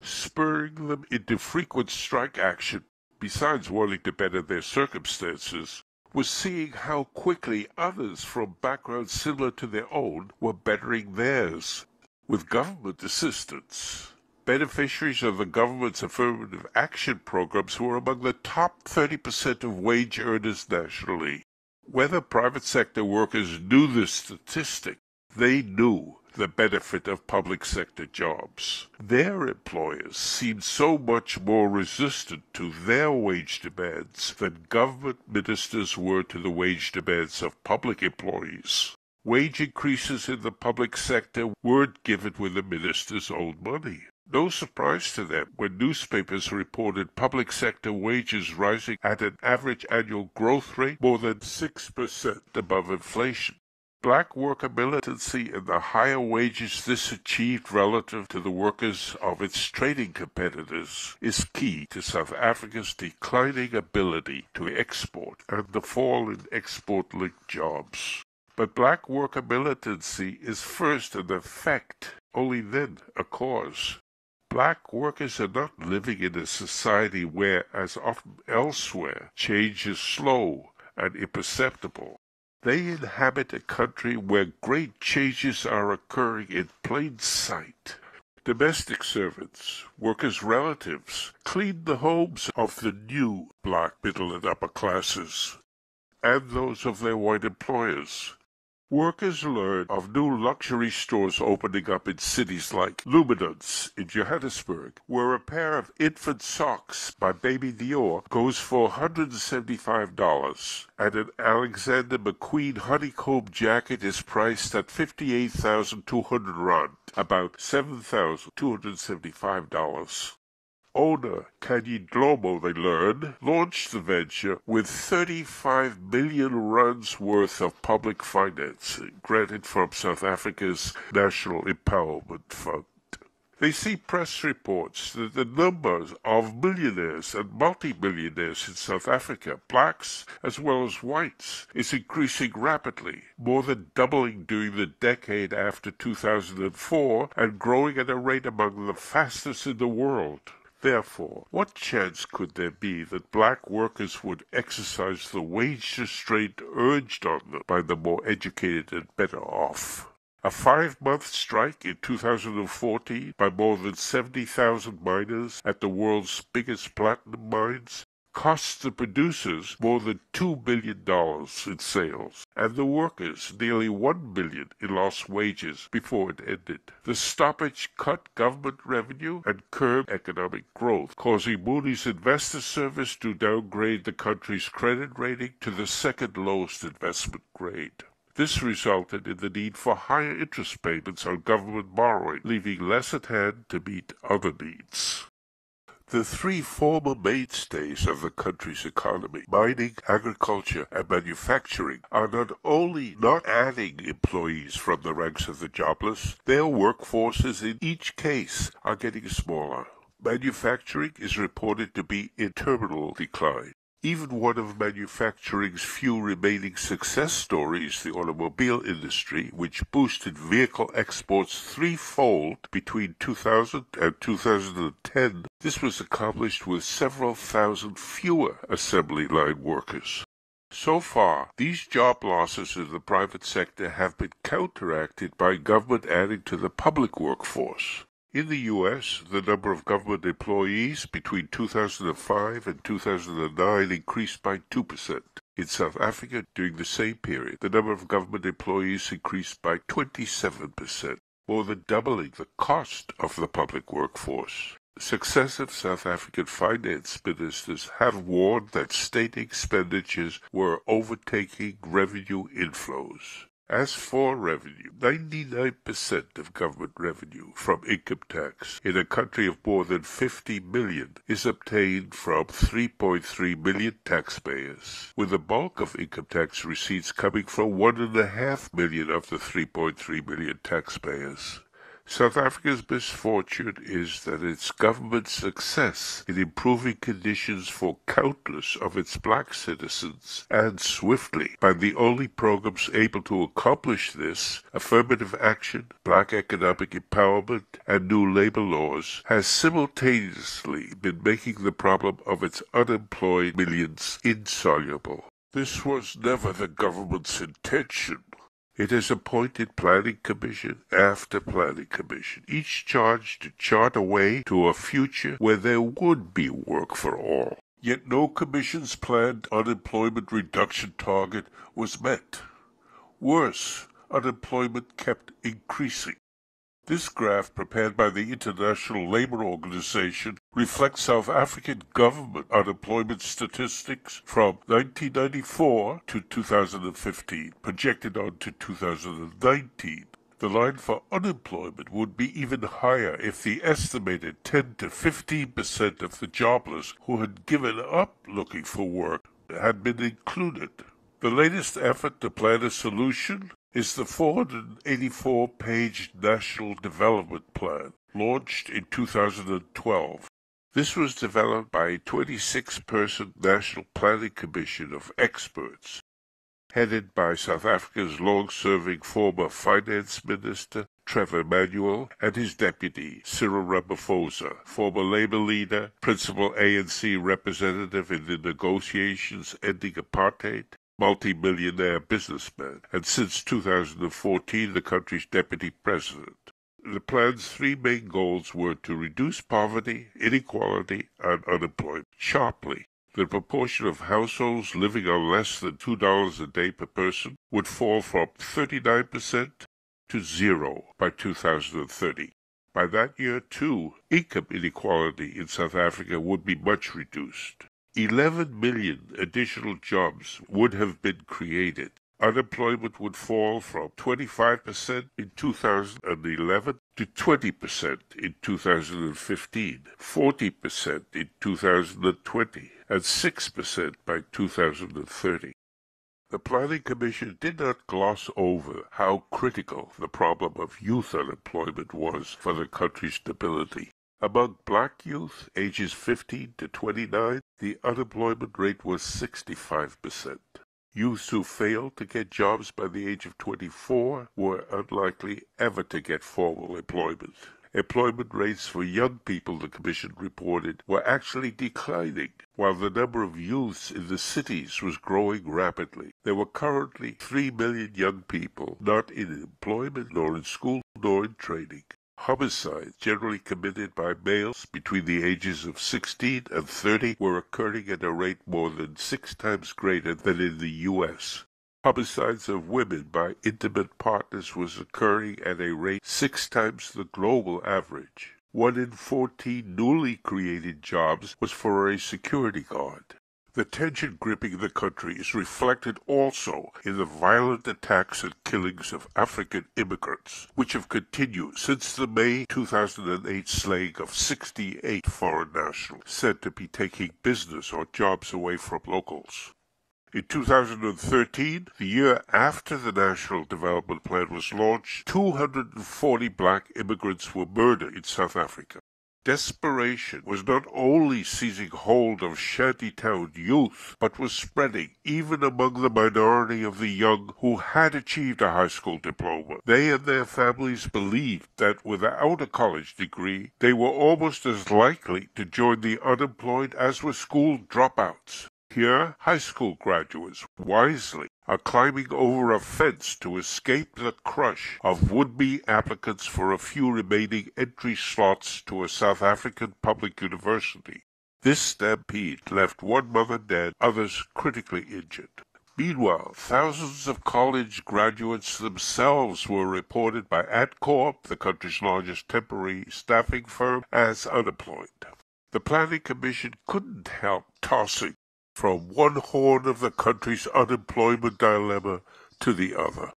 spurring them into frequent strike action, besides wanting to better their circumstances, was seeing how quickly others from backgrounds similar to their own were bettering theirs, with government assistance. Beneficiaries of the government's affirmative action programs were among the top 30% of wage earners nationally. Whether private sector workers knew this statistic they knew the benefit of public sector jobs. Their employers seemed so much more resistant to their wage demands than government ministers were to the wage demands of public employees. Wage increases in the public sector weren't given with the minister's own money. No surprise to them when newspapers reported public sector wages rising at an average annual growth rate more than 6% above inflation. Black worker militancy and the higher wages this achieved relative to the workers of its trading competitors is key to South Africa's declining ability to export and the fall in export-linked jobs. But black worker militancy is first an effect, only then a cause. Black workers are not living in a society where, as often elsewhere, change is slow and imperceptible. They inhabit a country where great changes are occurring in plain sight. Domestic servants, workers' relatives, clean the homes of the new black middle and upper classes, and those of their white employers. Workers learn of new luxury stores opening up in cities like Luminance in Johannesburg, where a pair of infant socks by Baby Dior goes for $175, and an Alexander McQueen honeycomb jacket is priced at 58,200 rand, about $7,275 owner, Khanyi Dhlomo, they learn, launched the venture with 35 million rands worth of public finance granted from South Africa's National Empowerment Fund. They see press reports that the numbers of millionaires and multimillionaires in South Africa, blacks as well as whites, is increasing rapidly, more than doubling during the decade after 2004 and growing at a rate among the fastest in the world. Therefore, what chance could there be that black workers would exercise the wage restraint urged on them by the more educated and better off? A five-month strike in 2014 by more than 70,000 miners at the world's biggest platinum mines cost the producers more than two billion dollars in sales, and the workers nearly one billion in lost wages before it ended. The stoppage cut government revenue and curbed economic growth, causing Moody's Investor Service to downgrade the country's credit rating to the second lowest investment grade. This resulted in the need for higher interest payments on government borrowing, leaving less at hand to meet other needs. The three former mainstays of the country's economy, mining, agriculture, and manufacturing, are not only not adding employees from the ranks of the jobless, their workforces in each case are getting smaller. Manufacturing is reported to be in terminal decline. Even one of manufacturing's few remaining success stories, the automobile industry, which boosted vehicle exports threefold between 2000 and 2010, this was accomplished with several thousand fewer assembly line workers. So far, these job losses in the private sector have been counteracted by government adding to the public workforce. In the U.S., the number of government employees between 2005 and 2009 increased by 2%. In South Africa, during the same period, the number of government employees increased by 27%, more than doubling the cost of the public workforce. Successive South African finance ministers have warned that state expenditures were overtaking revenue inflows. As for revenue, 99% of government revenue from income tax in a country of more than 50 million is obtained from 3.3 million taxpayers, with the bulk of income tax receipts coming from 1.5 million of the 3.3 million taxpayers. South Africa's misfortune is that its government's success in improving conditions for countless of its black citizens, and swiftly, by the only programs able to accomplish this, affirmative action, black economic empowerment, and new labor laws, has simultaneously been making the problem of its unemployed millions insoluble. This was never the government's intention. It has appointed planning commission after planning commission, each charged to chart a way to a future where there would be work for all. Yet no commission's planned unemployment reduction target was met. Worse, unemployment kept increasing. This graph, prepared by the International Labour Organization, reflects South African government unemployment statistics from 1994 to 2015, projected on to 2019. The line for unemployment would be even higher if the estimated 10 to 15 percent of the jobless who had given up looking for work had been included. The latest effort to plan a solution is the 484-page National Development Plan, launched in 2012. This was developed by a 26-person National Planning Commission of experts, headed by South Africa's long-serving former Finance Minister Trevor Manuel and his deputy Cyril Ramaphosa, former Labour leader, principal ANC representative in the negotiations ending apartheid, multi-millionaire businessman, and since 2014 the country's deputy president. The plan's three main goals were to reduce poverty, inequality, and unemployment sharply. the proportion of households living on less than $2 a day per person would fall from 39% to zero by 2030. By that year, too, income inequality in South Africa would be much reduced. 11 million additional jobs would have been created. Unemployment would fall from 25% in 2011 to 20% in 2015, 40% in 2020, and 6% by 2030. The Planning Commission did not gloss over how critical the problem of youth unemployment was for the country's stability. Among black youth ages 15 to 29, the unemployment rate was 65%. Youths who failed to get jobs by the age of 24 were unlikely ever to get formal employment. Employment rates for young people, the Commission reported, were actually declining, while the number of youths in the cities was growing rapidly. There were currently three million young people not in employment, nor in school, nor in training. Homicides, generally committed by males between the ages of 16 and 30, were occurring at a rate more than six times greater than in the U.S. Homicides of women by intimate partners was occurring at a rate six times the global average. One in fourteen newly created jobs was for a security guard. The tension gripping the country is reflected also in the violent attacks and killings of African immigrants, which have continued since the May 2008 slaying of 68 foreign nationals said to be taking business or jobs away from locals. In 2013, the year after the National Development Plan was launched, 240 black immigrants were murdered in South Africa. Desperation was not only seizing hold of shantytown youth, but was spreading even among the minority of the young who had achieved a high school diploma. They and their families believed that without a college degree, they were almost as likely to join the unemployed as were school dropouts. Here, high school graduates wisely are climbing over a fence to escape the crush of would-be applicants for a few remaining entry slots to a South African public university. This stampede left one mother dead, others critically injured. Meanwhile, thousands of college graduates themselves were reported by Adcorp, the country's largest temporary staffing firm, as unemployed. The Planning Commission couldn't help tossing from one horn of the country's unemployment dilemma to the other.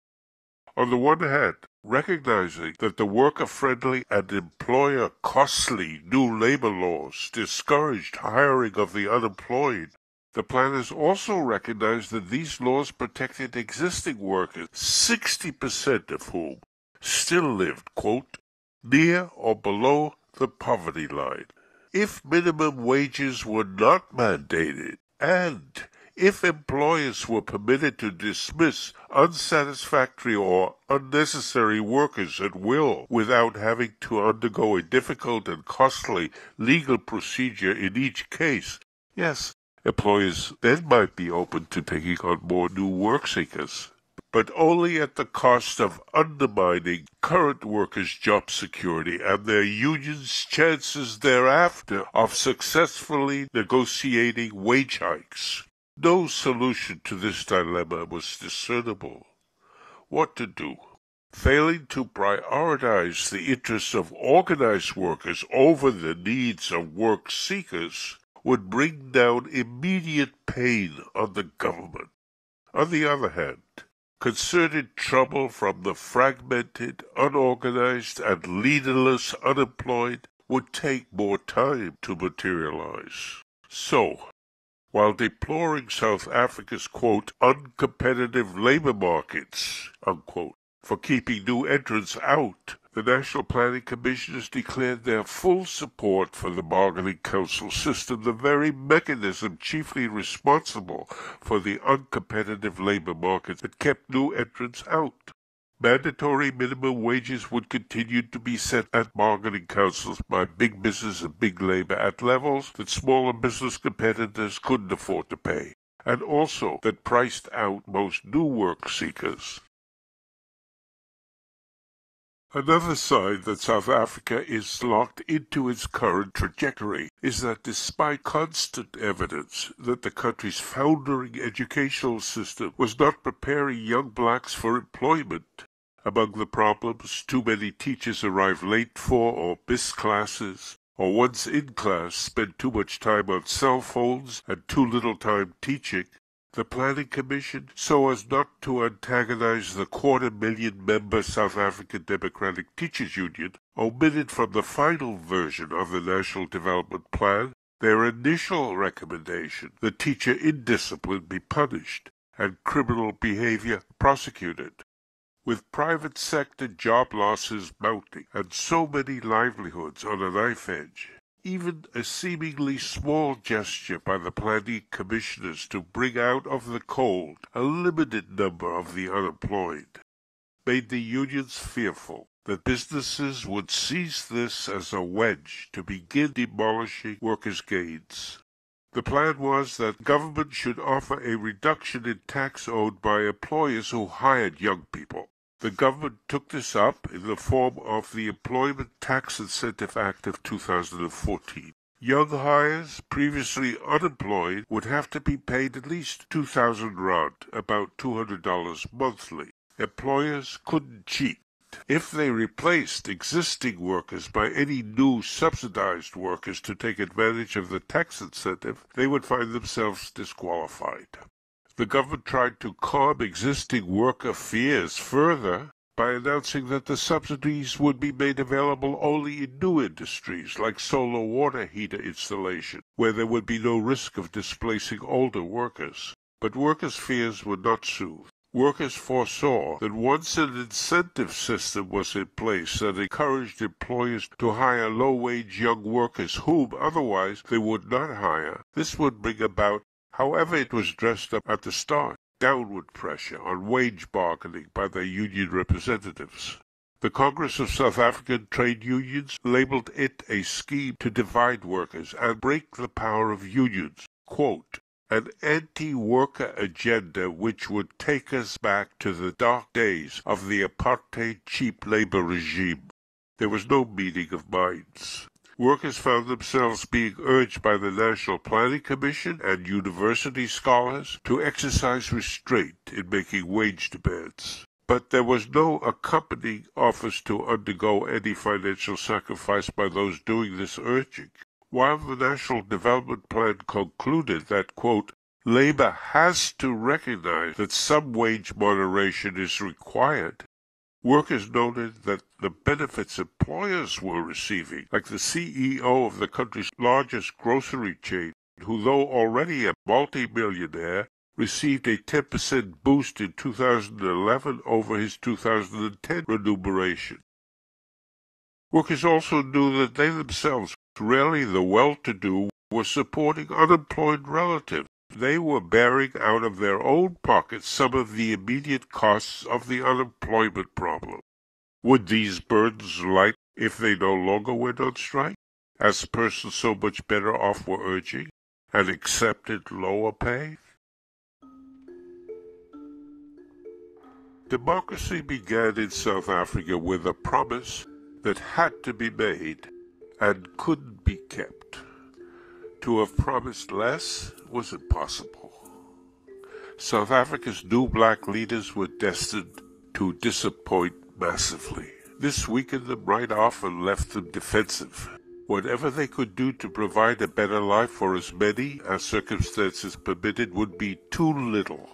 On the one hand, recognizing that the worker-friendly and employer-costly new labor laws discouraged hiring of the unemployed, the planners also recognized that these laws protected existing workers, 60% of whom still lived, quote, near or below the poverty line. If minimum wages were not mandated, and if employers were permitted to dismiss unsatisfactory or unnecessary workers at will without having to undergo a difficult and costly legal procedure in each case, yes, employers then might be open to taking on more new work seekers but only at the cost of undermining current workers' job security and their unions' chances thereafter of successfully negotiating wage hikes. No solution to this dilemma was discernible. What to do? Failing to prioritize the interests of organized workers over the needs of work seekers would bring down immediate pain on the government. On the other hand, concerted trouble from the fragmented, unorganized, and leaderless unemployed would take more time to materialize. So, while deploring South Africa's, quote, uncompetitive labor markets, unquote, for keeping new entrants out, the National Planning Commission has declared their full support for the bargaining council system, the very mechanism chiefly responsible for the uncompetitive labor market that kept new entrants out. Mandatory minimum wages would continue to be set at bargaining councils by big business and big labor at levels that smaller business competitors couldn't afford to pay, and also that priced out most new work seekers. Another sign that South Africa is locked into its current trajectory is that despite constant evidence that the country's foundering educational system was not preparing young blacks for employment, among the problems, too many teachers arrive late for or miss classes, or once in class spend too much time on cell phones and too little time teaching, the Planning Commission, so as not to antagonize the quarter million member South African Democratic Teachers Union, omitted from the final version of the National Development Plan their initial recommendation that teacher indiscipline be punished and criminal behavior prosecuted. With private sector job losses mounting and so many livelihoods on a knife edge, even a seemingly small gesture by the planning commissioners to bring out of the cold a limited number of the unemployed made the unions fearful that businesses would seize this as a wedge to begin demolishing workers' gains. The plan was that government should offer a reduction in tax owed by employers who hired young people. The government took this up in the form of the Employment Tax Incentive Act of 2014. Young hires previously unemployed would have to be paid at least 2,000 rand, about $200 monthly. Employers couldn't cheat. If they replaced existing workers by any new subsidized workers to take advantage of the tax incentive, they would find themselves disqualified. The government tried to calm existing worker fears further by announcing that the subsidies would be made available only in new industries like solar water heater installation, where there would be no risk of displacing older workers. But workers' fears were not soothed. Workers foresaw that once an incentive system was in place that encouraged employers to hire low-wage young workers whom otherwise they would not hire, this would bring about However it was dressed up at the start, downward pressure on wage bargaining by their union representatives. The Congress of South African Trade Unions labeled it a scheme to divide workers and break the power of unions, quote, an anti-worker agenda which would take us back to the dark days of the apartheid cheap labor regime. There was no meeting of minds workers found themselves being urged by the National Planning Commission and university scholars to exercise restraint in making wage demands. But there was no accompanying office to undergo any financial sacrifice by those doing this urging. While the National Development Plan concluded that, quote, labor has to recognize that some wage moderation is required, Workers noted that the benefits employers were receiving, like the CEO of the country's largest grocery chain, who though already a multi-millionaire, received a 10% boost in 2011 over his 2010 remuneration. Workers also knew that they themselves, rarely the well-to-do, were supporting unemployed relatives they were bearing out of their own pockets some of the immediate costs of the unemployment problem. Would these burdens light if they no longer went on strike, as persons so much better off were urging, and accepted lower pay? Democracy began in South Africa with a promise that had to be made and couldn't be kept. To have promised less was impossible. South Africa's new black leaders were destined to disappoint massively. This weakened them right off and left them defensive. Whatever they could do to provide a better life for as many as circumstances permitted would be too little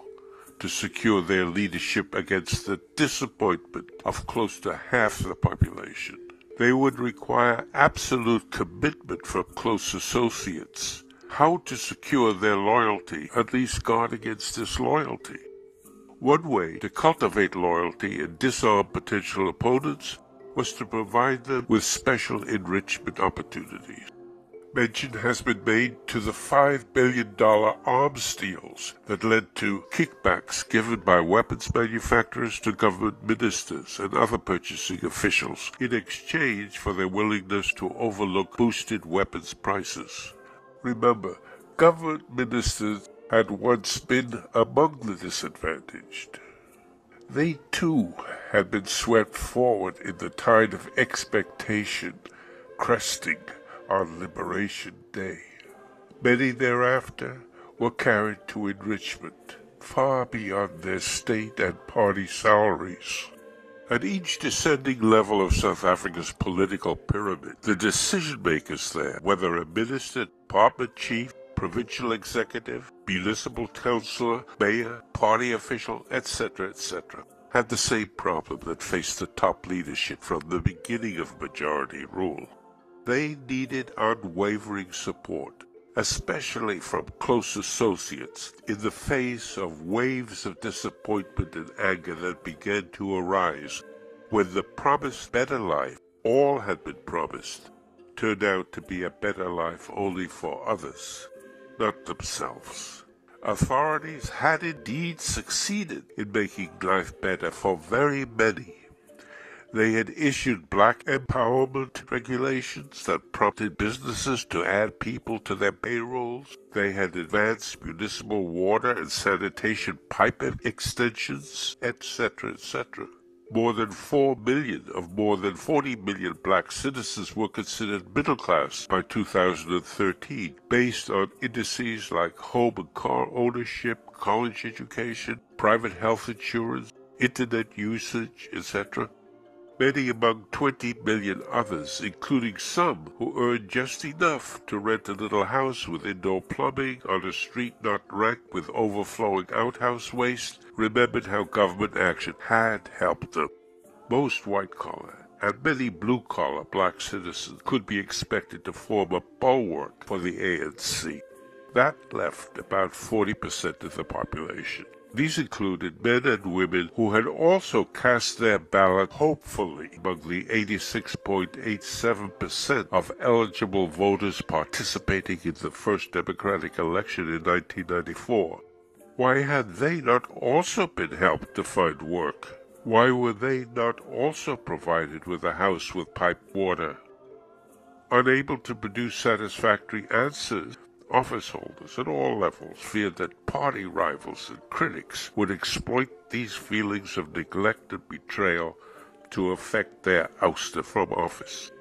to secure their leadership against the disappointment of close to half the population. They would require absolute commitment from close associates. How to secure their loyalty, at least guard against disloyalty. One way to cultivate loyalty and disarm potential opponents was to provide them with special enrichment opportunities mention has been made to the $5 billion arms deals that led to kickbacks given by weapons manufacturers to government ministers and other purchasing officials in exchange for their willingness to overlook boosted weapons prices. Remember, government ministers had once been among the disadvantaged. They too had been swept forward in the tide of expectation cresting on Liberation Day. Many thereafter were carried to enrichment far beyond their state and party salaries. At each descending level of South Africa's political pyramid, the decision makers there, whether a minister, department chief, provincial executive, municipal councillor, mayor, party official, etc., etc., had the same problem that faced the top leadership from the beginning of majority rule. They needed unwavering support, especially from close associates, in the face of waves of disappointment and anger that began to arise when the promised better life all had been promised turned out to be a better life only for others, not themselves. Authorities had indeed succeeded in making life better for very many, they had issued black empowerment regulations that prompted businesses to add people to their payrolls. They had advanced municipal water and sanitation pipe extensions, etc., etc. More than 4 million of more than 40 million black citizens were considered middle class by 2013, based on indices like home and car ownership, college education, private health insurance, internet usage, etc many among 20 million others, including some who earn just enough to rent a little house with indoor plumbing on a street not wrecked with overflowing outhouse waste, remembered how government action had helped them. Most white-collar and many blue-collar black citizens could be expected to form a bulwark for the ANC. That left about 40% of the population. These included men and women who had also cast their ballot hopefully among the 86.87% of eligible voters participating in the first democratic election in 1994. Why had they not also been helped to find work? Why were they not also provided with a house with piped water? Unable to produce satisfactory answers, Office holders at all levels feared that party rivals and critics would exploit these feelings of neglect and betrayal to effect their ouster from office.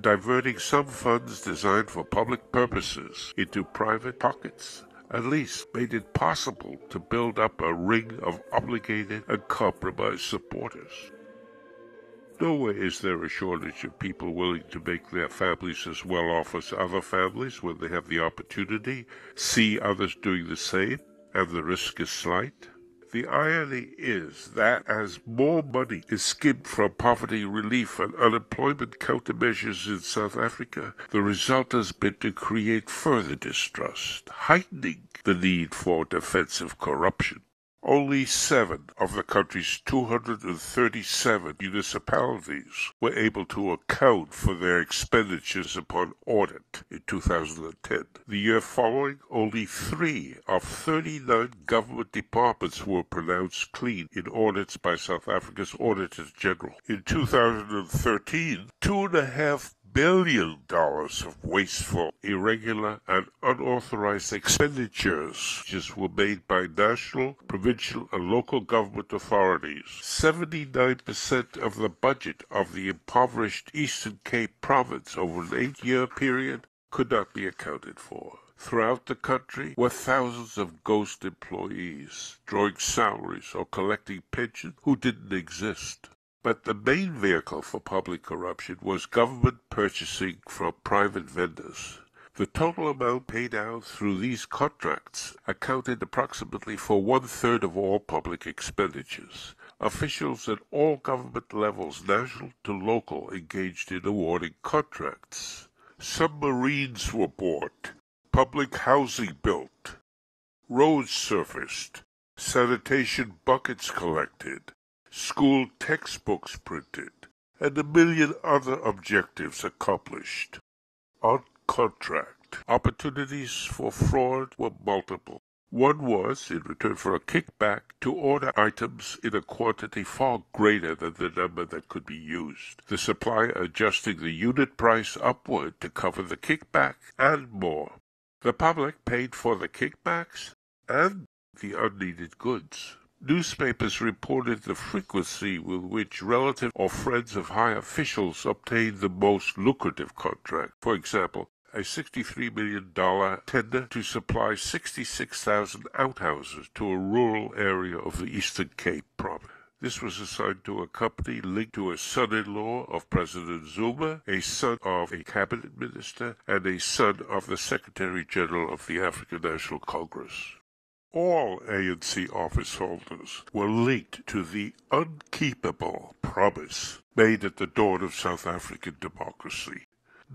Diverting some funds designed for public purposes into private pockets at least made it possible to build up a ring of obligated and compromised supporters. Nowhere is there a shortage of people willing to make their families as well off as other families when they have the opportunity, see others doing the same, and the risk is slight. The irony is that as more money is skimmed from poverty relief and unemployment countermeasures in South Africa, the result has been to create further distrust, heightening the need for defensive corruption. Only seven of the country's 237 municipalities were able to account for their expenditures upon audit in 2010. The year following, only three of 39 government departments were pronounced clean in audits by South Africa's Auditors General. In 2013, two and a half billion dollars of wasteful, irregular, and unauthorized expenditures just were made by national, provincial, and local government authorities. 79% of the budget of the impoverished Eastern Cape province over an eight-year period could not be accounted for. Throughout the country were thousands of ghost employees, drawing salaries or collecting pensions who didn't exist. But the main vehicle for public corruption was government purchasing from private vendors. The total amount paid out through these contracts accounted approximately for one-third of all public expenditures. Officials at all government levels, national to local, engaged in awarding contracts. Submarines were bought, public housing built, roads surfaced, sanitation buckets collected, school textbooks printed, and a million other objectives accomplished. On contract, opportunities for fraud were multiple. One was, in return for a kickback, to order items in a quantity far greater than the number that could be used, the supplier adjusting the unit price upward to cover the kickback, and more. The public paid for the kickbacks and the unneeded goods. Newspapers reported the frequency with which relatives or friends of high officials obtained the most lucrative contract. For example, a $63 million tender to supply 66,000 outhouses to a rural area of the Eastern Cape province. This was assigned to a company linked to a son-in-law of President Zuma, a son of a cabinet minister, and a son of the Secretary General of the African National Congress. All ANC office holders were linked to the unkeepable promise made at the dawn of South African democracy.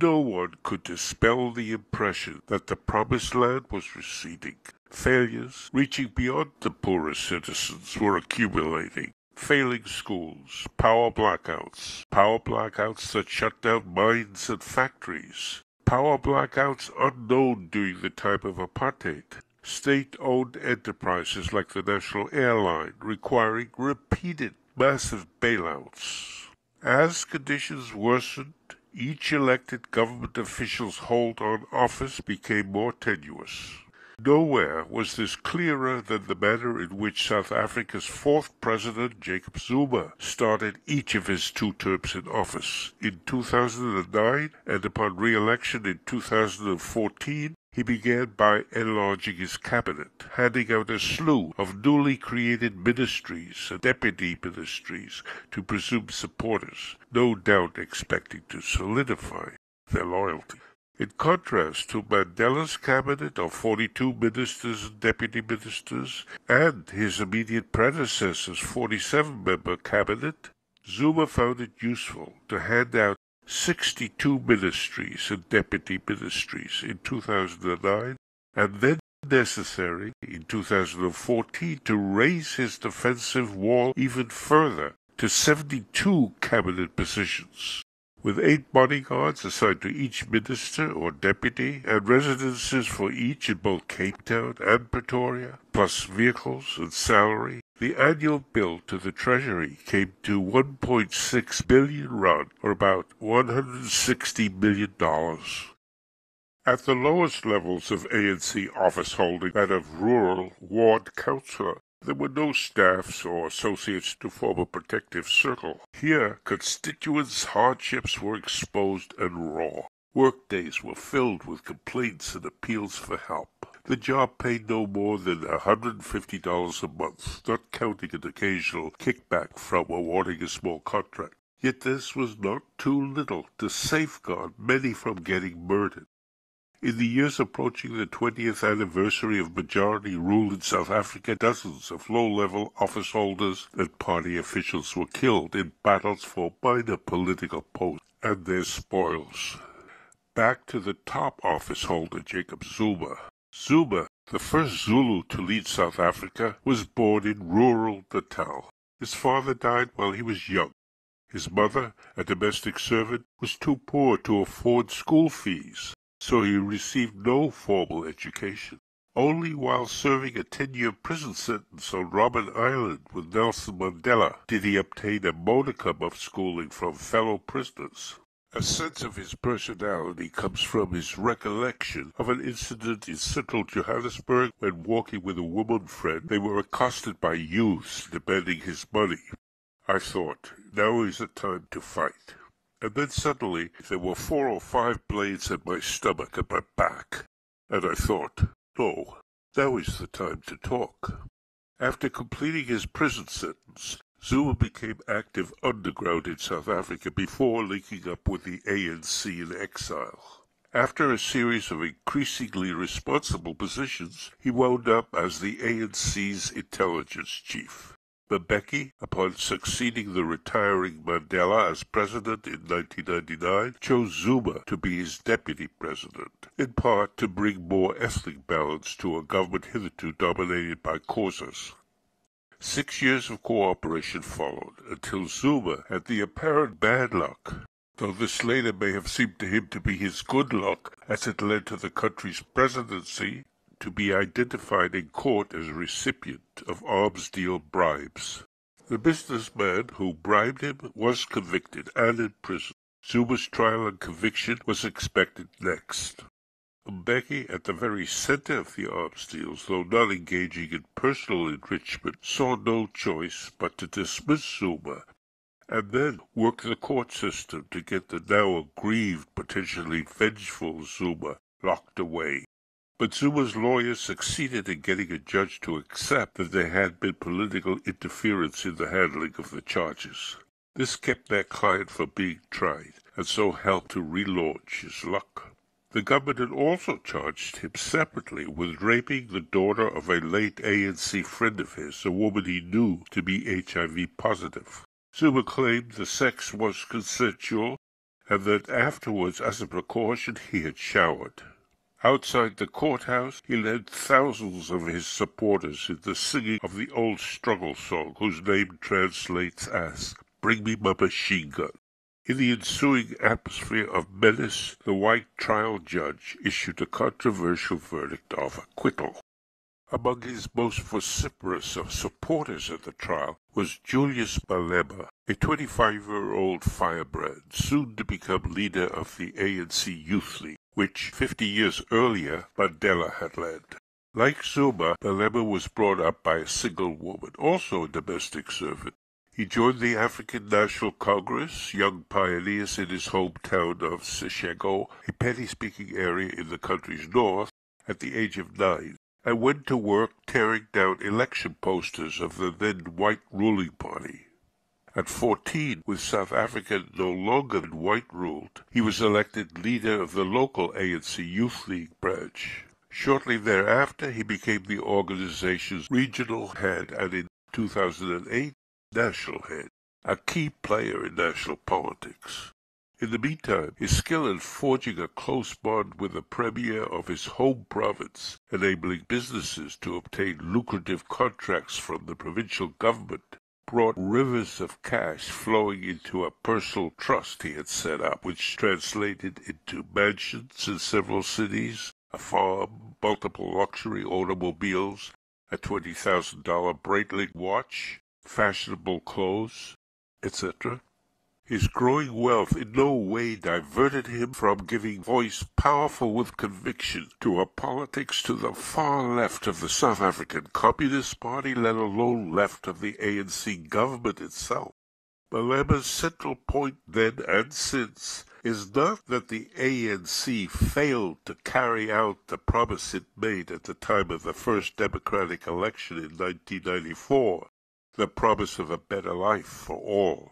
No one could dispel the impression that the promised land was receding. Failures, reaching beyond the poorest citizens, were accumulating. Failing schools, power blackouts, power blackouts that shut down mines and factories, power blackouts unknown during the time of apartheid, state-owned enterprises like the National Airline requiring repeated massive bailouts. As conditions worsened, each elected government official's hold on office became more tenuous. Nowhere was this clearer than the manner in which South Africa's fourth president, Jacob Zuma, started each of his two terms in office. In 2009 and upon re-election in 2014, he began by enlarging his cabinet, handing out a slew of newly created ministries and deputy ministries to presumed supporters, no doubt expecting to solidify their loyalty. In contrast to Mandela's cabinet of 42 ministers and deputy ministers and his immediate predecessor's 47-member cabinet, Zuma found it useful to hand out 62 ministries and deputy ministries in 2009, and then necessary in 2014 to raise his defensive wall even further to 72 cabinet positions with eight bodyguards assigned to each minister or deputy, and residences for each in both Cape Town and Pretoria, plus vehicles and salary, the annual bill to the Treasury came to 1.6 billion rand, or about $160 million. At the lowest levels of ANC office holding, that of rural ward councillor, there were no staffs or associates to form a protective circle. Here, constituents' hardships were exposed and raw. Workdays were filled with complaints and appeals for help. The job paid no more than a $150 a month, not counting an occasional kickback from awarding a small contract. Yet this was not too little to safeguard many from getting murdered. In the years approaching the 20th anniversary of majority rule in South Africa, dozens of low-level office holders and party officials were killed in battles for minor political posts and their spoils. Back to the top office holder, Jacob Zuma. Zuma, the first Zulu to lead South Africa, was born in rural Natal. His father died while he was young. His mother, a domestic servant, was too poor to afford school fees so he received no formal education. Only while serving a ten-year prison sentence on Robben Island with Nelson Mandela did he obtain a modicum of schooling from fellow prisoners. A sense of his personality comes from his recollection of an incident in central Johannesburg when walking with a woman friend they were accosted by youths demanding his money. I thought, now is the time to fight and then suddenly there were four or five blades at my stomach and my back, and I thought, no, now is the time to talk. After completing his prison sentence, Zuma became active underground in South Africa before linking up with the ANC in exile. After a series of increasingly responsible positions, he wound up as the ANC's intelligence chief. Mbeki, upon succeeding the retiring Mandela as president in 1999, chose Zuma to be his deputy president, in part to bring more ethnic balance to a government hitherto dominated by Xhosas. Six years of cooperation followed, until Zuma had the apparent bad luck though this later may have seemed to him to be his good luck as it led to the country's presidency to be identified in court as a recipient of arms deal bribes. The businessman who bribed him was convicted and in prison. Zuma's trial and conviction was expected next. Mbeki, at the very center of the arms deals, though not engaging in personal enrichment, saw no choice but to dismiss Zuma and then work the court system to get the now aggrieved, potentially vengeful Zuma locked away. But Zuma's lawyers succeeded in getting a judge to accept that there had been political interference in the handling of the charges. This kept their client from being tried, and so helped to relaunch his luck. The government had also charged him separately with raping the daughter of a late ANC friend of his, a woman he knew to be HIV positive. Zuma claimed the sex was consensual and that afterwards, as a precaution, he had showered. Outside the courthouse, he led thousands of his supporters in the singing of the old struggle song, whose name translates as Bring Me My Machine Gun. In the ensuing atmosphere of menace, the white trial judge issued a controversial verdict of acquittal. Among his most vociferous of supporters at the trial was Julius Malema, a 25-year-old firebrand, soon to become leader of the ANC Youth League, which 50 years earlier Mandela had led. Like Zuma, Malema was brought up by a single woman, also a domestic servant. He joined the African National Congress, Young Pioneers in his hometown of Seshego, a Pedi-speaking area in the country's north, at the age of nine and went to work tearing down election posters of the then white ruling party. At fourteen, with South Africa no longer white ruled, he was elected leader of the local ANC Youth League branch. Shortly thereafter, he became the organization's regional head and in 2008, national head, a key player in national politics. In the meantime, his skill in forging a close bond with the premier of his home province, enabling businesses to obtain lucrative contracts from the provincial government, brought rivers of cash flowing into a personal trust he had set up, which translated into mansions in several cities, a farm, multiple luxury automobiles, a $20,000 Breitling watch, fashionable clothes, etc. His growing wealth in no way diverted him from giving voice powerful with conviction to a politics to the far left of the South African Communist Party, let alone left of the ANC government itself. Malema's central point then and since is not that the ANC failed to carry out the promise it made at the time of the first democratic election in 1994, the promise of a better life for all.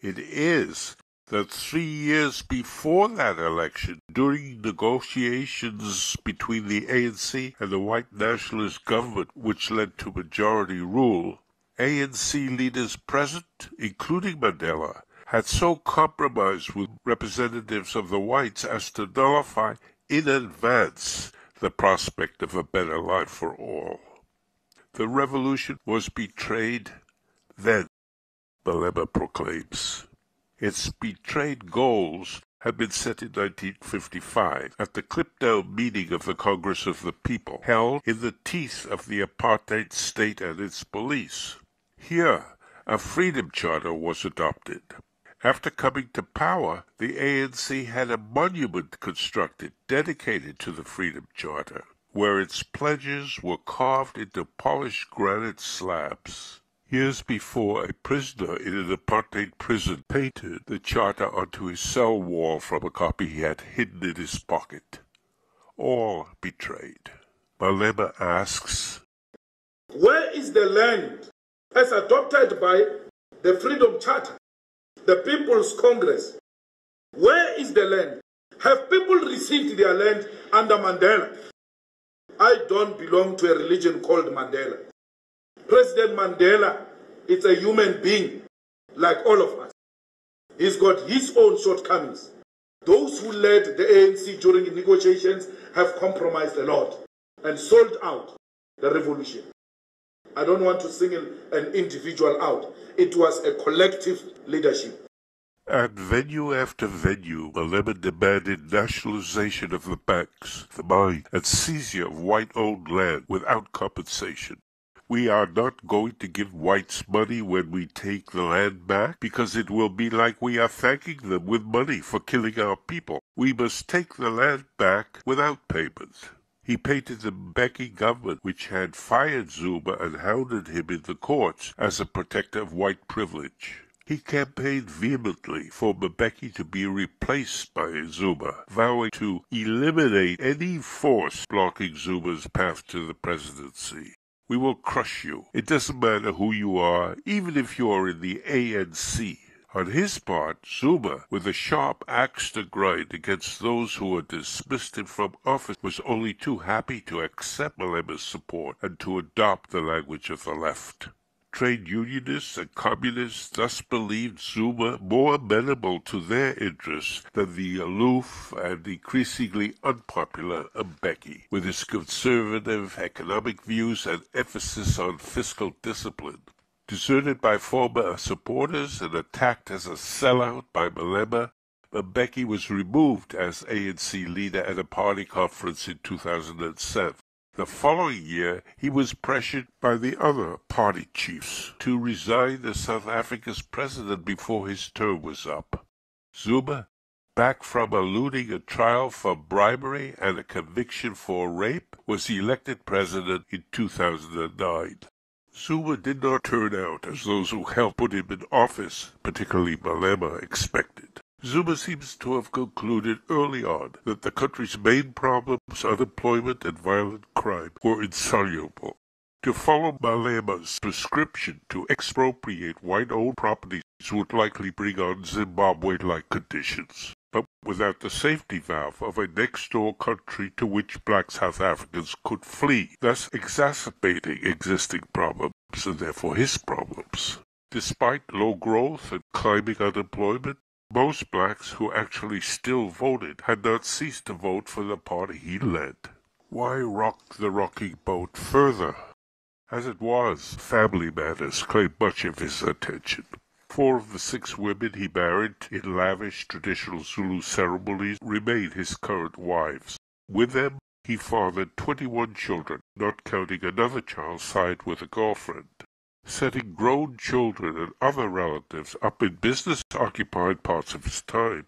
It is that three years before that election, during negotiations between the ANC and the white nationalist government which led to majority rule, ANC leaders present, including Mandela, had so compromised with representatives of the whites as to nullify in advance the prospect of a better life for all. The revolution was betrayed then Malema proclaims. Its betrayed goals had been set in 1955 at the Kliptown meeting of the Congress of the People, held in the teeth of the apartheid state and its police. Here, a freedom charter was adopted. After coming to power, the ANC had a monument constructed dedicated to the Freedom Charter, where its pledges were carved into polished granite slabs. Years before, a prisoner in an apartheid prison painted the charter onto his cell wall from a copy he had hidden in his pocket. All betrayed. Malema asks, Where is the land as adopted by the Freedom Charter, the People's Congress? Where is the land? Have people received their land under Mandela? I don't belong to a religion called Mandela. President Mandela is a human being like all of us. He's got his own shortcomings. Those who led the ANC during negotiations have compromised a lot and sold out the revolution. I don't want to single an individual out. It was a collective leadership. At venue after venue, Malema demanded nationalization of the banks, the mine, and seizure of white-owned land without compensation. We are not going to give whites money when we take the land back, because it will be like we are thanking them with money for killing our people. We must take the land back without payment. He painted the Mbeki government, which had fired Zuma and hounded him in the courts, as a protector of white privilege. He campaigned vehemently for Mbeki to be replaced by Zuma, vowing to eliminate any force blocking Zuma's path to the presidency. We will crush you. It doesn't matter who you are, even if you are in the ANC. On his part, Zuma, with a sharp axe to grind against those who had dismissed him from office, was only too happy to accept Malema's support and to adopt the language of the left. Trade unionists and communists thus believed Zuma more amenable to their interests than the aloof and increasingly unpopular Mbeki, with his conservative economic views and emphasis on fiscal discipline. Deserted by former supporters and attacked as a sellout by Malema, Mbeki was removed as ANC leader at a party conference in 2007. The following year he was pressured by the other party chiefs to resign as South Africa's president before his term was up. Zuma, back from eluding a trial for bribery and a conviction for rape, was elected president in 2009. Zuma did not turn out as those who helped put him in office, particularly Malema, expected. Zuma seems to have concluded early on that the country's main problems, unemployment and violent crime, were insoluble. To follow Malema's prescription to expropriate white-owned properties would likely bring on Zimbabwe-like conditions, but without the safety valve of a next-door country to which black South Africans could flee, thus exacerbating existing problems and therefore his problems. Despite low growth and climbing unemployment, most blacks who actually still voted had not ceased to vote for the party he led. Why rock the rocking boat further? As it was, family matters claimed much of his attention. Four of the six women he married in lavish traditional Zulu ceremonies remain his current wives. With them he fathered twenty-one children, not counting another child signed with a girlfriend setting grown children and other relatives up in business-occupied parts of his time.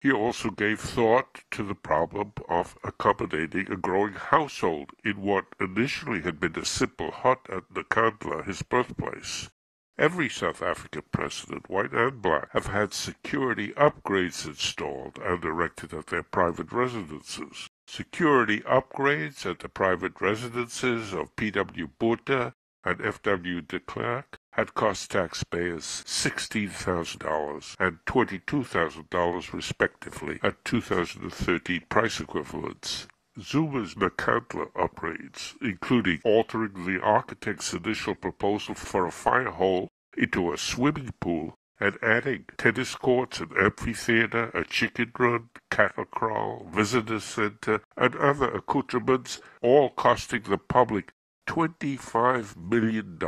He also gave thought to the problem of accommodating a growing household in what initially had been a simple hut at Nkandla, his birthplace. Every South African president, white and black, have had security upgrades installed and erected at their private residences. Security upgrades at the private residences of P.W. Botha, and F.W. de Klerk had cost taxpayers $16,000 and $22,000 respectively at 2013 price equivalents. Zuma's Nkandla upgrades, including altering the architect's initial proposal for a fire hole into a swimming pool and adding tennis courts, an amphitheater, a chicken run, cattle kraal, visitor center, and other accoutrements, all costing the public $25 million,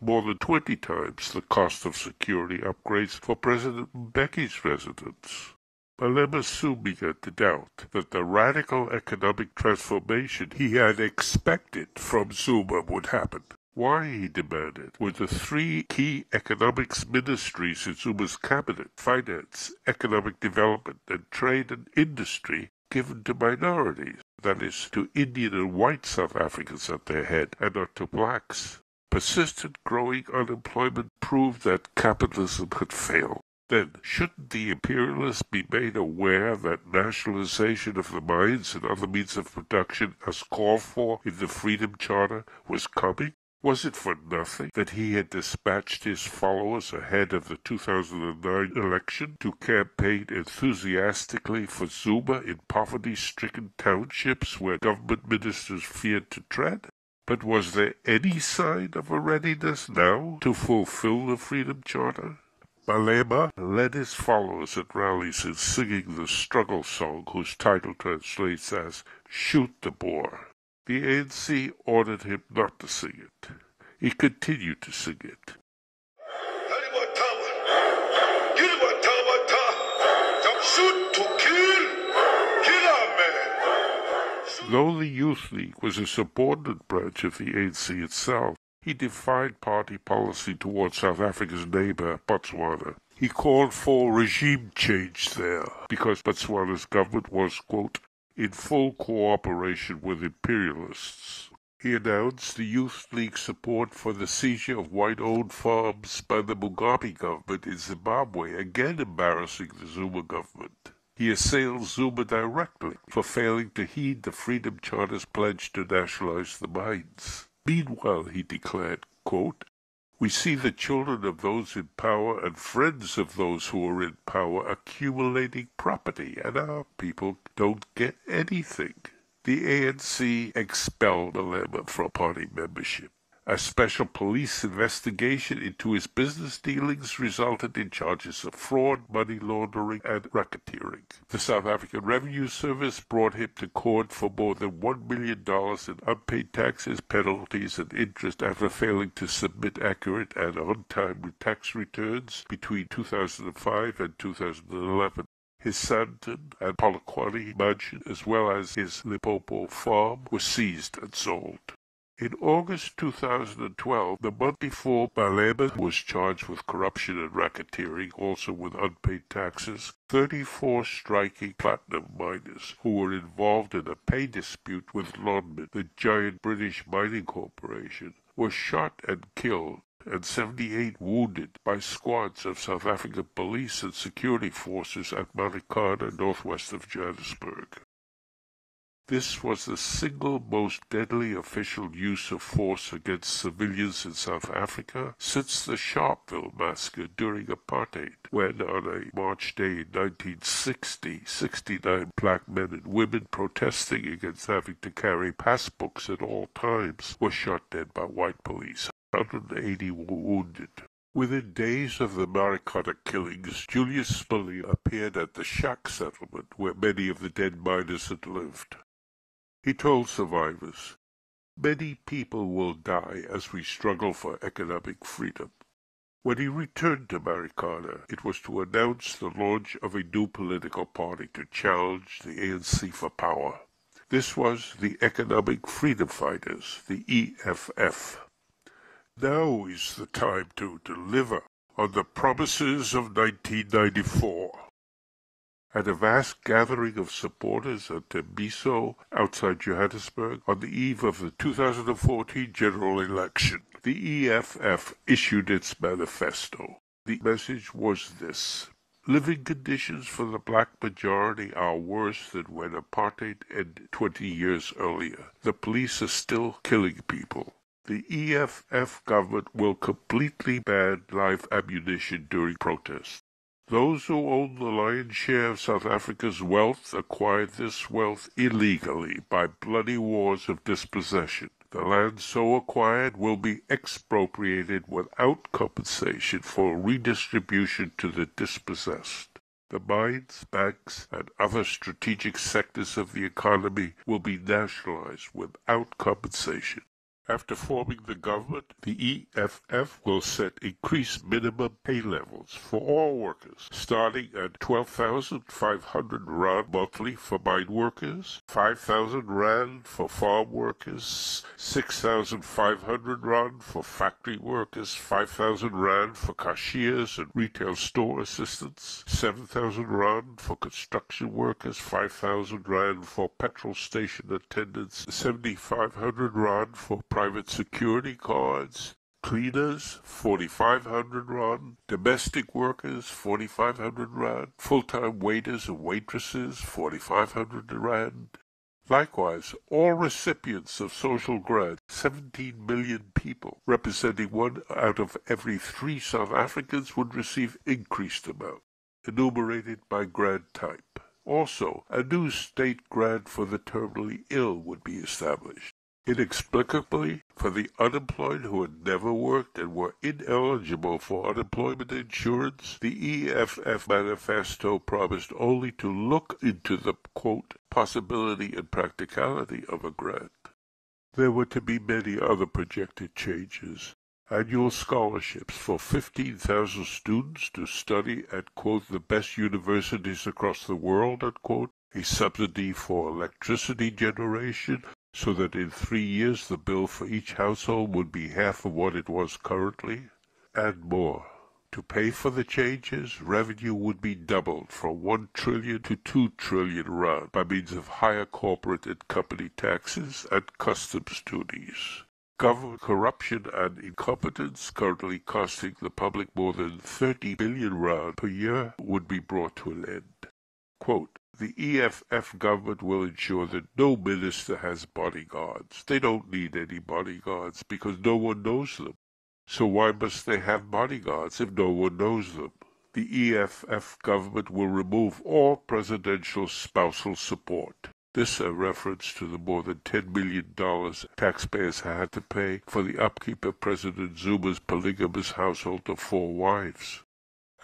more than 20 times the cost of security upgrades for President Mbeki's residence. Malema soon began to doubt that the radical economic transformation he had expected from Zuma would happen. Why, he demanded, were the three key economics ministries in Zuma's cabinet, finance, economic development, and trade and industry, given to minorities? That is, to Indian and white South Africans at their head, and not to blacks. Persistent growing unemployment proved that capitalism had failed. Then, shouldn't the imperialists be made aware that nationalization of the mines and other means of production, as called for in the Freedom Charter, was coming? Was it for nothing that he had dispatched his followers ahead of the 2009 election to campaign enthusiastically for Zuma in poverty-stricken townships where government ministers feared to tread? But was there any sign of a readiness now to fulfill the Freedom Charter? Malema led his followers at rallies in singing the struggle song whose title translates as Shoot the Boer. The ANC ordered him not to sing it. He continued to sing it. Though the Youth League was a subordinate branch of the ANC itself, he defied party policy towards South Africa's neighbor, Botswana. He called for regime change there because Botswana's government was, quote, in full cooperation with imperialists. He announced the Youth League support for the seizure of white-owned farms by the Mugabe government in Zimbabwe, again embarrassing the Zuma government. He assailed Zuma directly for failing to heed the Freedom Charter's pledge to nationalize the mines. Meanwhile, he declared, quote, we see the children of those in power and friends of those who are in power accumulating property, and our people don't get anything. The ANC expelled Malema from party membership. A special police investigation into his business dealings resulted in charges of fraud, money laundering, and racketeering. The South African Revenue Service brought him to court for more than $1 million in unpaid taxes, penalties, and interest after failing to submit accurate and on-time tax returns between 2005 and 2011 his Sandton and Polokwane mansion, as well as his Limpopo farm, were seized and sold. In August 2012, the month before Malema was charged with corruption and racketeering, also with unpaid taxes, 34 striking platinum miners who were involved in a pay dispute with Lonmin, the giant British mining corporation, were shot and killed and 78 wounded by squads of South African police and security forces at Marikana, northwest of Johannesburg. This was the single most deadly official use of force against civilians in South Africa since the Sharpeville massacre during apartheid, when on a March day in 1960, 69 black men and women protesting against having to carry passbooks at all times were shot dead by white police. 180 were wounded. Within days of the Marikana killings, Julius Malema appeared at the shack settlement where many of the dead miners had lived. He told survivors, Many people will die as we struggle for economic freedom. When he returned to Marikana, it was to announce the launch of a new political party to challenge the ANC for power. This was the Economic Freedom Fighters, the EFF. Now is the time to deliver on the promises of 1994. At a vast gathering of supporters at Tembisa outside Johannesburg on the eve of the 2014 general election, the EFF issued its manifesto. The message was this. Living conditions for the black majority are worse than when apartheid ended 20 years earlier. The police are still killing people. The EFF government will completely ban live ammunition during protests. Those who own the lion's share of South Africa's wealth acquired this wealth illegally by bloody wars of dispossession. The land so acquired will be expropriated without compensation for redistribution to the dispossessed. The mines, banks, and other strategic sectors of the economy will be nationalized without compensation. After forming the government, the EFF will set increased minimum pay levels for all workers, starting at 12,500 Rand monthly for mine workers, 5,000 Rand for farm workers, 6,500 Rand for factory workers, 5,000 Rand for cashiers and retail store assistants, 7,000 Rand for construction workers, 5,000 Rand for petrol station attendants, 7,500 Rand for private security guards, cleaners, 4,500 rand, domestic workers, 4,500 rand, full-time waiters and waitresses, 4,500 rand. Likewise, all recipients of social grants, 17 million people, representing one out of every three South Africans, would receive increased amount, enumerated by grant type. Also, a new state grant for the terminally ill would be established. Inexplicably, for the unemployed who had never worked and were ineligible for unemployment insurance, the EFF manifesto promised only to look into the, quote, possibility and practicality of a grant. There were to be many other projected changes. Annual scholarships for 15,000 students to study at, quote, the best universities across the world, unquote, a subsidy for electricity generation so that in three years the bill for each household would be half of what it was currently, and more. To pay for the changes, revenue would be doubled from 1 trillion to 2 trillion rand by means of higher corporate and company taxes and customs duties. Government corruption and incompetence, currently costing the public more than 30 billion rand per year, would be brought to an end. Quote, the EFF government will ensure that no minister has bodyguards. They don't need any bodyguards because no one knows them. So why must they have bodyguards if no one knows them? The EFF government will remove all presidential spousal support. This a reference to the more than $10 million taxpayers had to pay for the upkeep of President Zuma's polygamous household of four wives.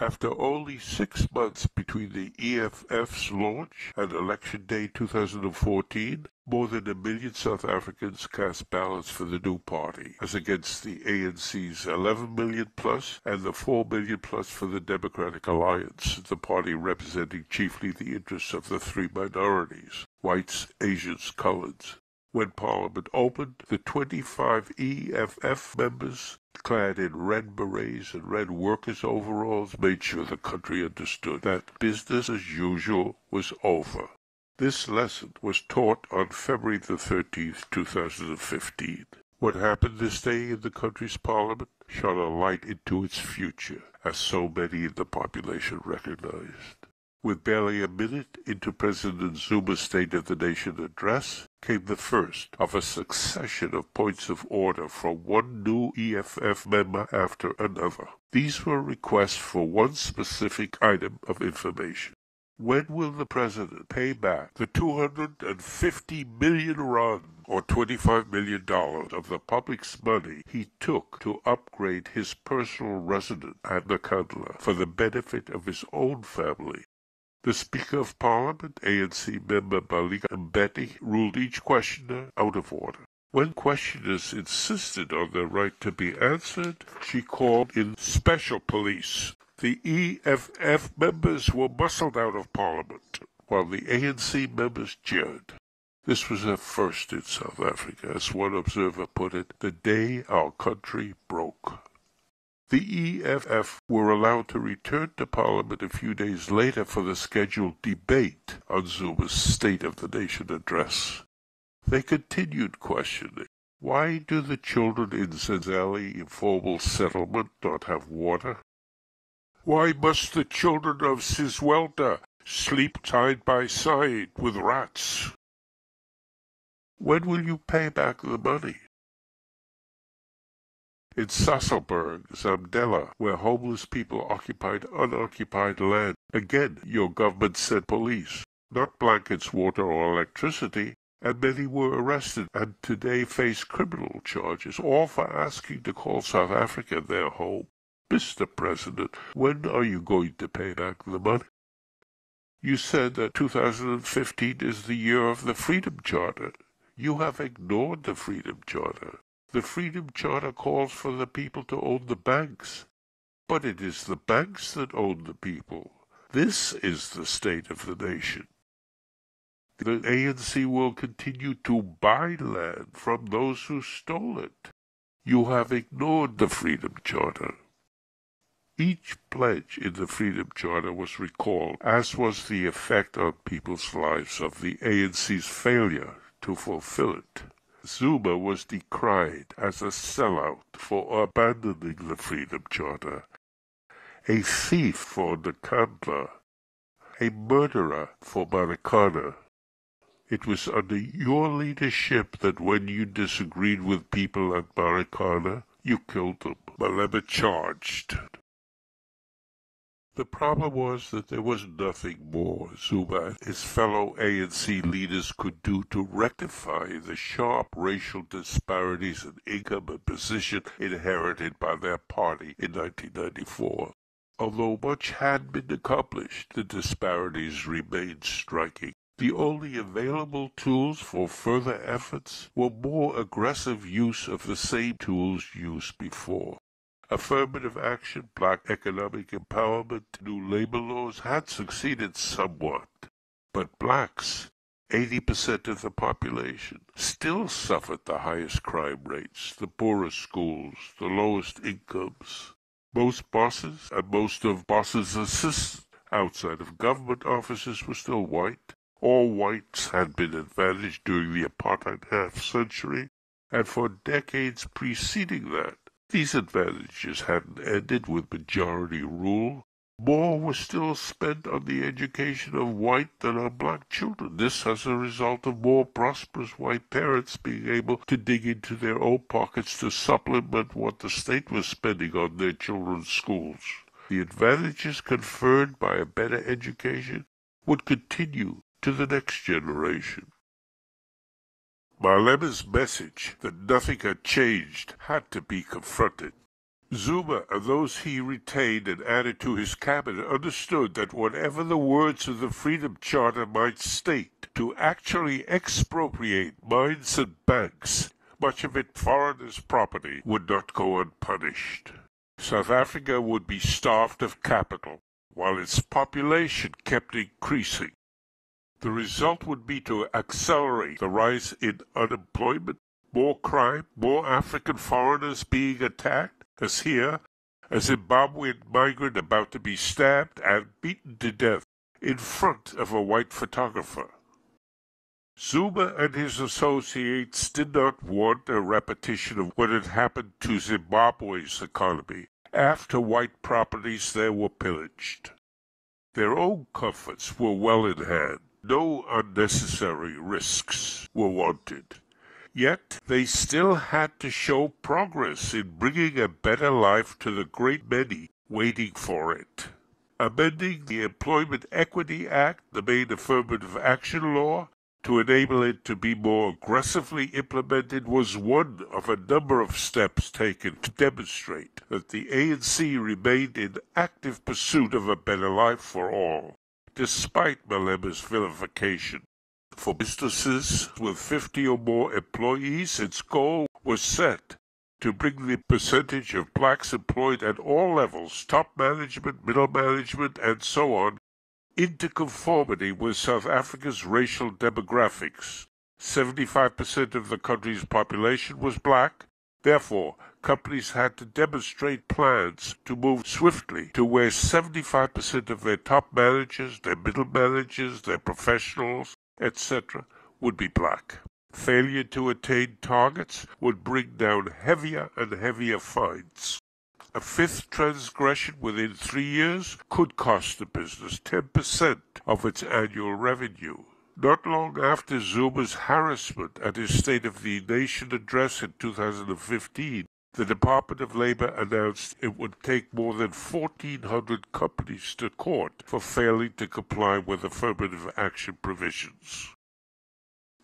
After only six months between the EFF's launch and Election Day 2014, more than a million South Africans cast ballots for the new party, as against the ANC's 11 million plus and the 4 million plus for the Democratic Alliance, the party representing chiefly the interests of the three minorities whites, Asians, coloreds. When Parliament opened, the 25 EFF members, clad in red berets and red workers' overalls, made sure the country understood that business as usual was over. This lesson was taught on February the 13th, 2015. What happened this day in the country's parliament shone a light into its future, as so many in the population recognized. With barely a minute into President Zuma's State of the Nation address came the first of a succession of points of order from one new EFF member after another. These were requests for one specific item of information. When will the President pay back the 250 million rand or $25 million of the public's money he took to upgrade his personal residence at Nkandla for the benefit of his own family the Speaker of Parliament, ANC member Baleka Mbete, ruled each questioner out of order. When questioners insisted on their right to be answered, she called in special police. The EFF members were muscled out of Parliament, while the ANC members jeered. This was a first in South Africa, as one observer put it, the day our country broke. The EFF were allowed to return to Parliament a few days later for the scheduled debate on Zuma's State of the Nation address. They continued questioning. Why do the children in Zenzele informal settlement not have water? Why must the children of Sizwelta sleep side by side with rats? When will you pay back the money? In Sasolburg, Zamdela, where homeless people occupied unoccupied land, again your government sent police, not blankets, water, or electricity, and many were arrested and today face criminal charges, all for asking to call South Africa their home. Mr. President, when are you going to pay back the money? You said that 2015 is the year of the Freedom Charter. You have ignored the Freedom Charter. The Freedom Charter calls for the people to own the banks, but it is the banks that own the people. This is the state of the nation. The ANC will continue to buy land from those who stole it. You have ignored the Freedom Charter. Each pledge in the Freedom Charter was recalled, as was the effect on people's lives of the ANC's failure to fulfill it. Zuma was decried as a sellout for abandoning the Freedom Charter, a thief for Nkandla, a murderer for Marikana. It was under your leadership that when you disagreed with people at Marikana, you killed them. Malema charged. The problem was that there was nothing more Zuma and his fellow ANC leaders could do to rectify the sharp racial disparities in income and position inherited by their party in 1994. Although much had been accomplished, the disparities remained striking. The only available tools for further efforts were more aggressive use of the same tools used before. Affirmative action, black economic empowerment, new labor laws had succeeded somewhat. But blacks, 80% of the population, still suffered the highest crime rates, the poorest schools, the lowest incomes. Most bosses and most of bosses' assistants outside of government offices were still white. All whites had been advantaged during the apartheid half century, and for decades preceding that. These advantages hadn't ended with majority rule. More was still spent on the education of white than on black children. This as a result of more prosperous white parents being able to dig into their own pockets to supplement what the state was spending on their children's schools. The advantages conferred by a better education would continue to the next generation. Malema's message that nothing had changed had to be confronted. Zuma and those he retained and added to his cabinet understood that whatever the words of the Freedom Charter might state, to actually expropriate mines and banks, much of it foreigners' property, would not go unpunished. South Africa would be starved of capital, while its population kept increasing. The result would be to accelerate the rise in unemployment, more crime, more African foreigners being attacked, as here, a Zimbabwean migrant about to be stabbed and beaten to death in front of a white photographer. Zuma and his associates did not want a repetition of what had happened to Zimbabwe's economy after white properties there were pillaged. Their own comforts were well in hand. No unnecessary risks were wanted. Yet they still had to show progress in bringing a better life to the great many waiting for it. Amending the Employment Equity Act, the main affirmative action law, to enable it to be more aggressively implemented was one of a number of steps taken to demonstrate that the ANC remained in active pursuit of a better life for all despite Malema's vilification. For businesses with 50 or more employees, its goal was set to bring the percentage of blacks employed at all levels, top management, middle management, and so on, into conformity with South Africa's racial demographics. 75% of the country's population was black, therefore companies had to demonstrate plans to move swiftly to where 75% of their top managers, their middle managers, their professionals, etc., would be black. Failure to attain targets would bring down heavier and heavier fines. A fifth transgression within three years could cost the business 10% of its annual revenue. Not long after Zuma's harassment at his State of the Nation address in 2015, the Department of Labor announced it would take more than 1,400 companies to court for failing to comply with affirmative action provisions.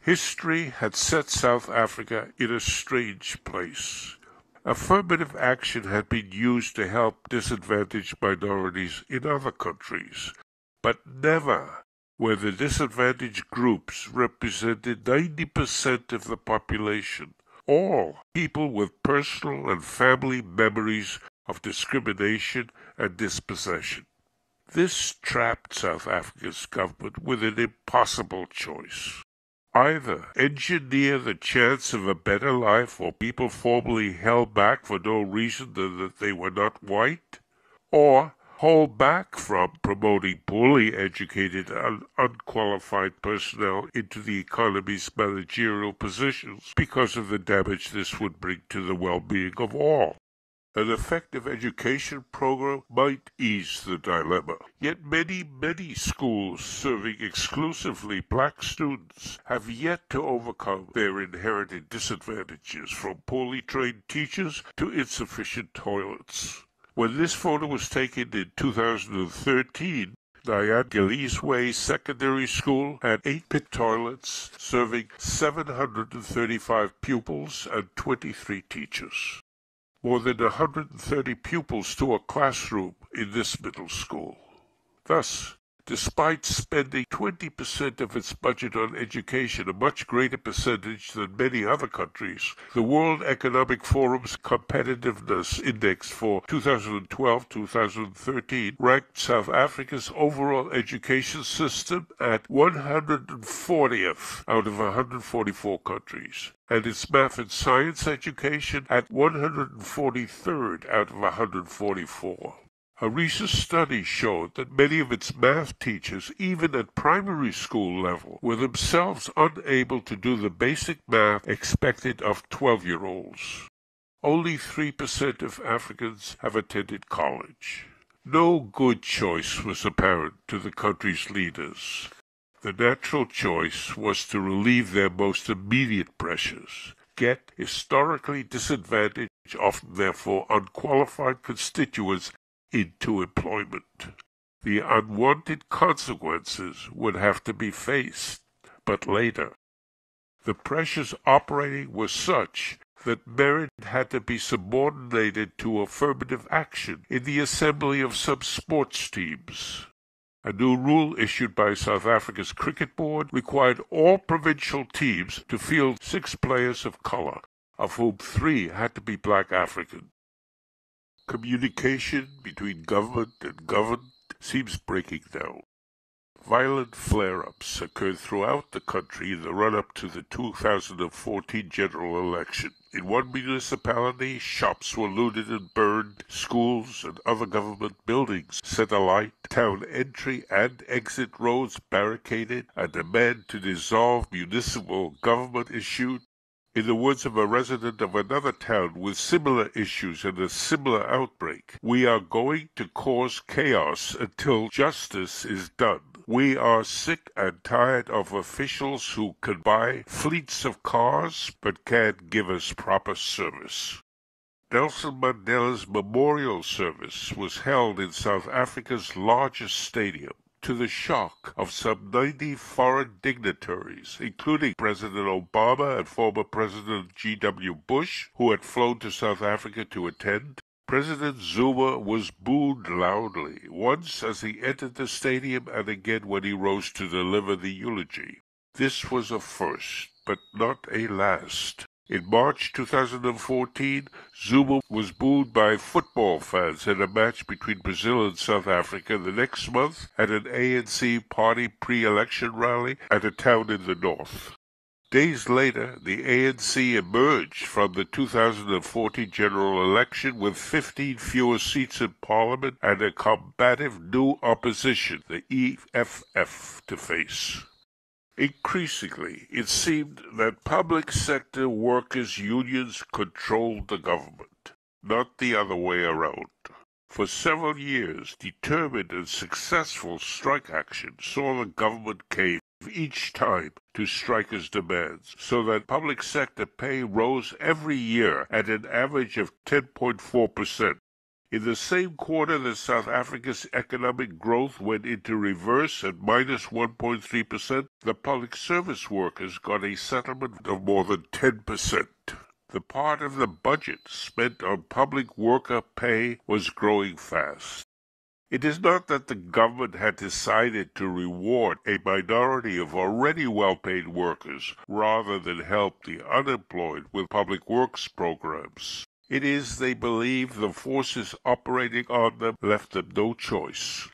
History had set South Africa in a strange place. Affirmative action had been used to help disadvantaged minorities in other countries, but never where the disadvantaged groups represented 90% of the population all people with personal and family memories of discrimination and dispossession. This trapped South Africa's government with an impossible choice. Either engineer the chance of a better life for people formerly held back for no reason than that they were not white, or hold back from promoting poorly educated and unqualified personnel into the economy's managerial positions because of the damage this would bring to the well-being of all. An effective education program might ease the dilemma. Yet many, many schools serving exclusively black students have yet to overcome their inherited disadvantages from poorly trained teachers to insufficient toilets. When this photo was taken in 2013, Diane Gillies Way Secondary School had eight pit toilets serving 735 pupils and 23 teachers. More than 130 pupils to a classroom in this middle school. Thus, despite spending 20% of its budget on education, a much greater percentage than many other countries. The World Economic Forum's Competitiveness Index for 2012-2013 ranked South Africa's overall education system at 140th out of 144 countries and its math and science education at 143rd out of 144. A recent study showed that many of its math teachers, even at primary school level, were themselves unable to do the basic math expected of 12-year-olds. Only 3% of Africans have attended college. No good choice was apparent to the country's leaders. The natural choice was to relieve their most immediate pressures, get historically disadvantaged, often therefore unqualified constituents into employment. The unwanted consequences would have to be faced, but later. The pressures operating were such that merit had to be subordinated to affirmative action in the assembly of some sports teams. A new rule issued by South Africa's cricket board required all provincial teams to field six players of color, of whom three had to be black African. Communication between government and governed seems breaking down. Violent flare-ups occurred throughout the country in the run-up to the 2014 general election. In one municipality, shops were looted and burned, schools and other government buildings set alight, town entry and exit roads barricaded, a demand to dissolve municipal government issued, in the words of a resident of another town with similar issues and a similar outbreak, we are going to cause chaos until justice is done. We are sick and tired of officials who can buy fleets of cars but can't give us proper service. Nelson Mandela's memorial service was held in South Africa's largest stadium to the shock of some 90 foreign dignitaries, including President Obama and former President G.W. Bush, who had flown to South Africa to attend. President Zuma was booed loudly, once as he entered the stadium and again when he rose to deliver the eulogy. This was a first, but not a last. In March 2014, Zuma was booed by football fans in a match between Brazil and South Africa the next month at an ANC party pre-election rally at a town in the north. Days later, the ANC emerged from the 2014 general election with 15 fewer seats in parliament and a combative new opposition, the EFF, to face. Increasingly, it seemed that public sector workers' unions controlled the government, not the other way around. For several years, determined and successful strike action saw the government cave each time to strikers' demands, so that public sector pay rose every year at an average of 10.4 percent. In the same quarter that South Africa's economic growth went into reverse at minus 1.3%, the public service workers got a settlement of more than 10%. The part of the budget spent on public worker pay was growing fast. It is not that the government had decided to reward a minority of already well-paid workers rather than help the unemployed with public works programs. It is, they believe, the forces operating on them left them no choice.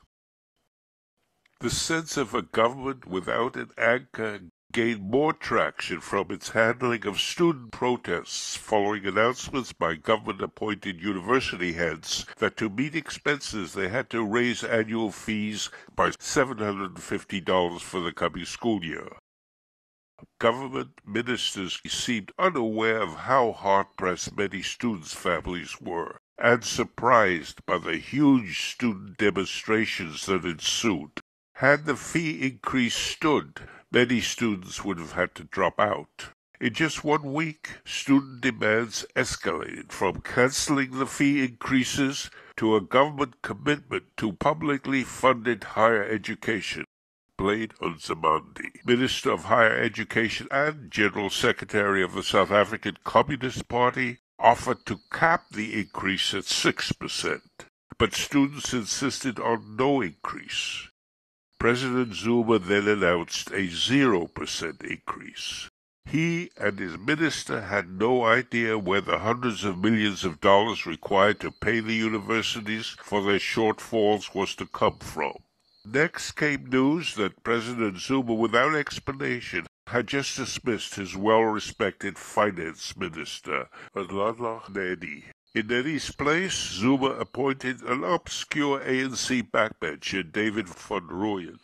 The sense of a government without an anchor gained more traction from its handling of student protests following announcements by government-appointed university heads that to meet expenses they had to raise annual fees by $750 for the coming school year. Government ministers seemed unaware of how hard-pressed many students' families were, and surprised by the huge student demonstrations that ensued. Had the fee increase stood, many students would have had to drop out. In just one week, student demands escalated from canceling the fee increases to a government commitment to publicly funded higher education. Blade Nzimande, Minister of Higher Education and General Secretary of the South African Communist Party, offered to cap the increase at 6%, but students insisted on no increase. President Zuma then announced a 0% increase. He and his minister had no idea where the hundreds of millions of dollars required to pay the universities for their shortfalls was to come from. Next came news that President Zuma, without explanation, had just dismissed his well-respected finance minister, Nhlanhla Nene. In Nene's place, Zuma appointed an obscure ANC backbencher, David van Rooyen.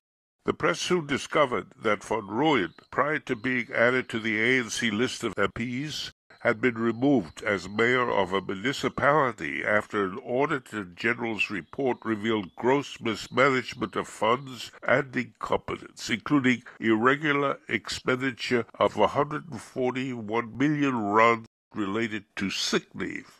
The press soon discovered that van Rooyen, prior to being added to the ANC list of MPs, had been removed as mayor of a municipality after an Auditor General's report revealed gross mismanagement of funds and incompetence, including irregular expenditure of 141 million rand related to sick leave.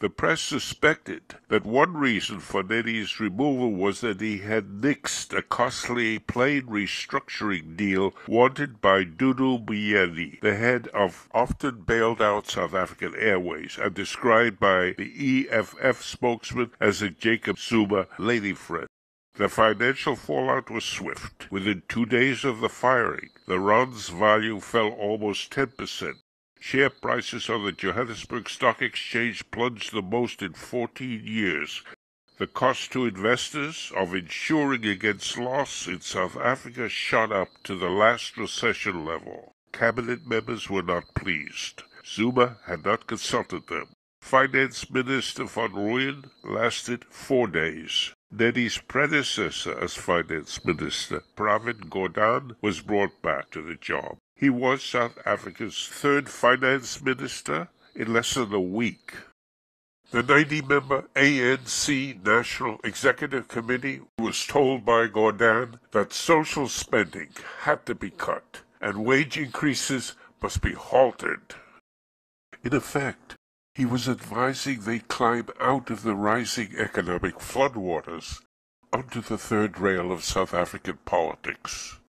The press suspected that one reason for Nene's removal was that he had nixed a costly plane restructuring deal wanted by Dudu Myeni, the head of often bailed out South African Airways, and described by the EFF spokesman as a Jacob Zuma lady friend. The financial fallout was swift. Within two days of the firing, the rand's value fell almost 10%. Share prices on the Johannesburg Stock Exchange plunged the most in 14 years. The cost to investors of insuring against loss in South Africa shot up to the last recession level. Cabinet members were not pleased. Zuma had not consulted them. Finance Minister van Rooyen lasted four days. Nene's predecessor as finance minister, Pravin Gordhan, was brought back to the job. He was South Africa's third finance minister in less than a week. The 90-member ANC National Executive Committee was told by Gordhan that social spending had to be cut and wage increases must be halted. In effect, he was advising they climb out of the rising economic floodwaters onto the third rail of South African politics.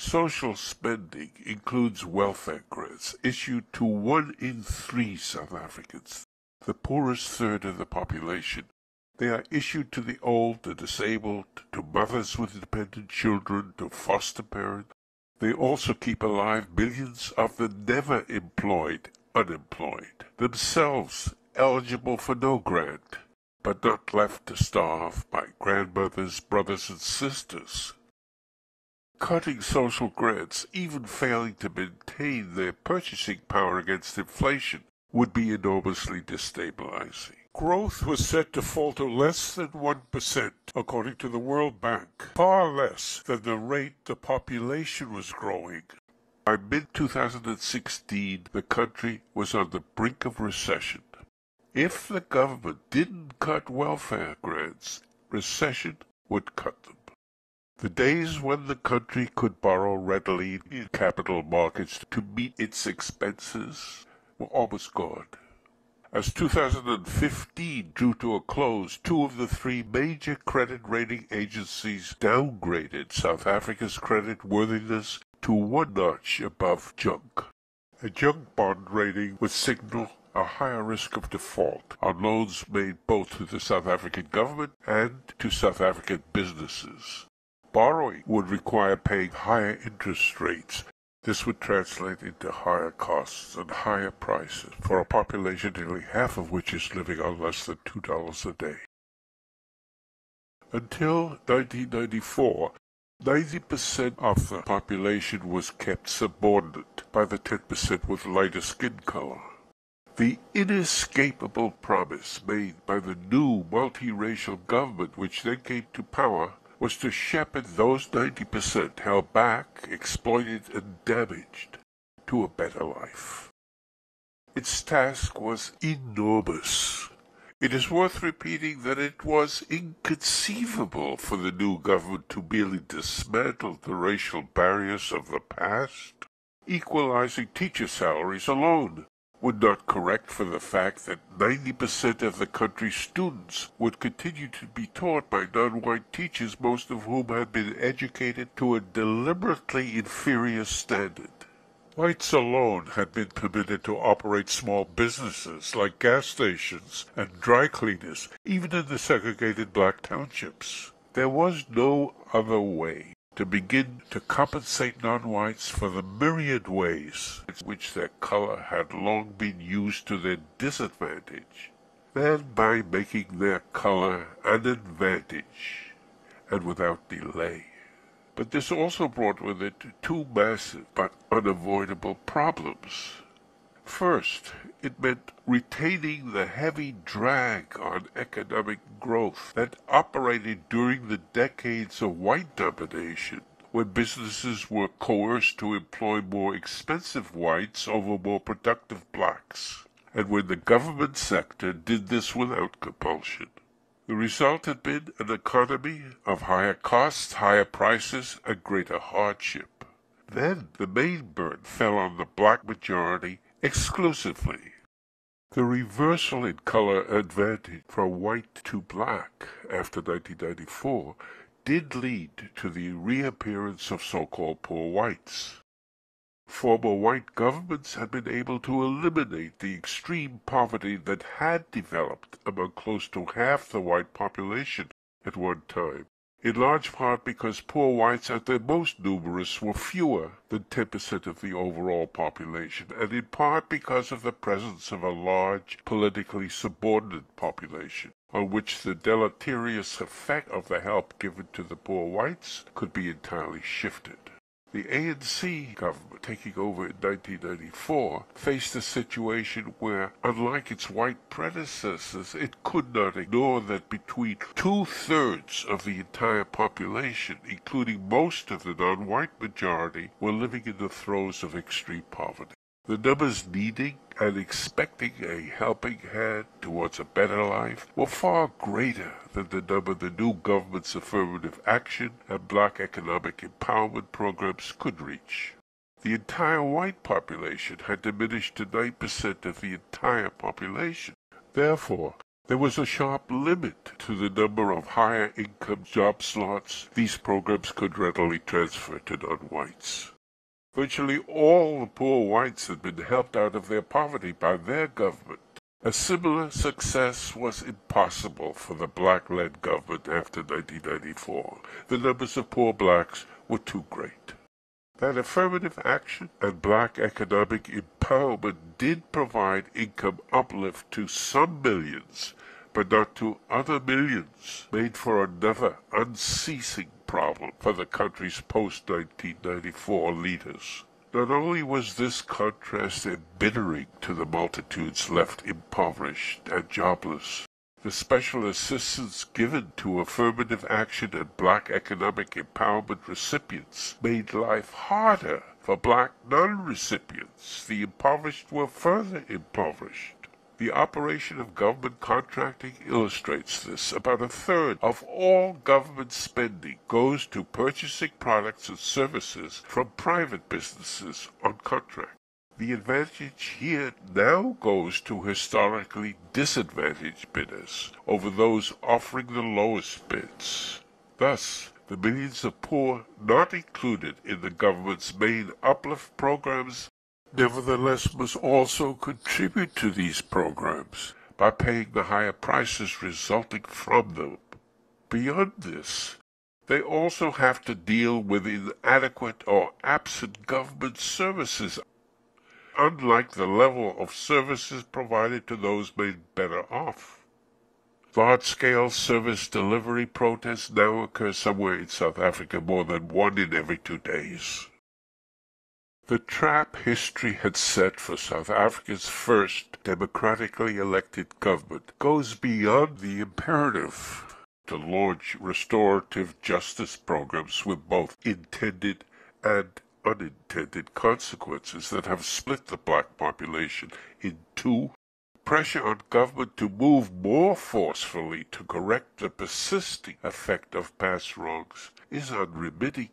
Social spending includes welfare grants issued to one in three South Africans, the poorest third of the population. They are issued to the old, the disabled, to mothers with dependent children, to foster parents. They also keep alive millions of the never employed unemployed, themselves eligible for no grant, but not left to starve by grandmothers, brothers, and sisters cutting social grants, even failing to maintain their purchasing power against inflation, would be enormously destabilizing. Growth was set to fall to less than 1%, according to the World Bank, far less than the rate the population was growing. By mid-2016, the country was on the brink of recession. If the government didn't cut welfare grants, recession would cut them. The days when the country could borrow readily in capital markets to meet its expenses were almost gone. As 2015 drew to a close, two of the three major credit rating agencies downgraded South Africa's credit worthiness to one notch above junk. A junk bond rating would signal a higher risk of default on loans made both to the South African government and to South African businesses. Borrowing would require paying higher interest rates. This would translate into higher costs and higher prices for a population nearly half of which is living on less than $2 a day. Until 1994, 90% of the population was kept subordinate by the 10% with lighter skin color. The inescapable promise made by the new multiracial government which then came to power was to shepherd those 90% held back, exploited, and damaged to a better life. Its task was enormous. It is worth repeating that it was inconceivable for the new government to merely dismantle the racial barriers of the past. Equalizing teacher salaries alone would not correct for the fact that 90% of the country's students would continue to be taught by non-white teachers, most of whom had been educated to a deliberately inferior standard. Whites alone had been permitted to operate small businesses like gas stations and dry cleaners, even in the segregated black townships. There was no other way. To begin to compensate non-whites for the myriad ways in which their color had long been used to their disadvantage, than by making their color an advantage, and without delay. But this also brought with it two massive but unavoidable problems. First, it meant retaining the heavy drag on economic growth that operated during the decades of white domination, when businesses were coerced to employ more expensive whites over more productive blacks, and when the government sector did this without compulsion. The result had been an economy of higher costs, higher prices, and greater hardship. Then the main burden fell on the black majority exclusively. The reversal in color advantage from white to black after 1994 did lead to the reappearance of so-called poor whites. Former white governments had been able to eliminate the extreme poverty that had developed among close to half the white population at one time in large part because poor whites at their most numerous were fewer than 10% of the overall population, and in part because of the presence of a large politically subordinate population, on which the deleterious effect of the help given to the poor whites could be entirely shifted. The ANC government, taking over in 1994, faced a situation where, unlike its white predecessors, it could not ignore that between two-thirds of the entire population, including most of the non-white majority, were living in the throes of extreme poverty. The numbers needing and expecting a helping hand towards a better life were far greater than the number the new government's affirmative action and black economic empowerment programs could reach. The entire white population had diminished to 9% of the entire population. Therefore, there was a sharp limit to the number of higher income job slots these programs could readily transfer to non-whites. Virtually all the poor whites had been helped out of their poverty by their government. A similar success was impossible for the black-led government after 1994. The numbers of poor blacks were too great. That affirmative action and black economic empowerment did provide income uplift to some millions, but not to other millions, made for another unceasing problem for the country's post-1994 leaders. Not only was this contrast embittering to the multitudes left impoverished and jobless, the special assistance given to affirmative action and black economic empowerment recipients made life harder for black non-recipients. The impoverished were further impoverished. The operation of government contracting illustrates this. About a third of all government spending goes to purchasing products and services from private businesses on contract. The advantage here now goes to historically disadvantaged bidders over those offering the lowest bids. Thus, the millions of poor not included in the government's main uplift programs nevertheless must also contribute to these programs by paying the higher prices resulting from them. Beyond this, they also have to deal with inadequate or absent government services, unlike the level of services provided to those made better off. Large-scale service delivery protests now occur somewhere in South Africa more than one in every two days. The trap history had set for South Africa's first democratically elected government goes beyond the imperative to launch restorative justice programs with both intended and unintended consequences that have split the black population in two. Pressure on government to move more forcefully to correct the persisting effect of past wrongs is unremitting.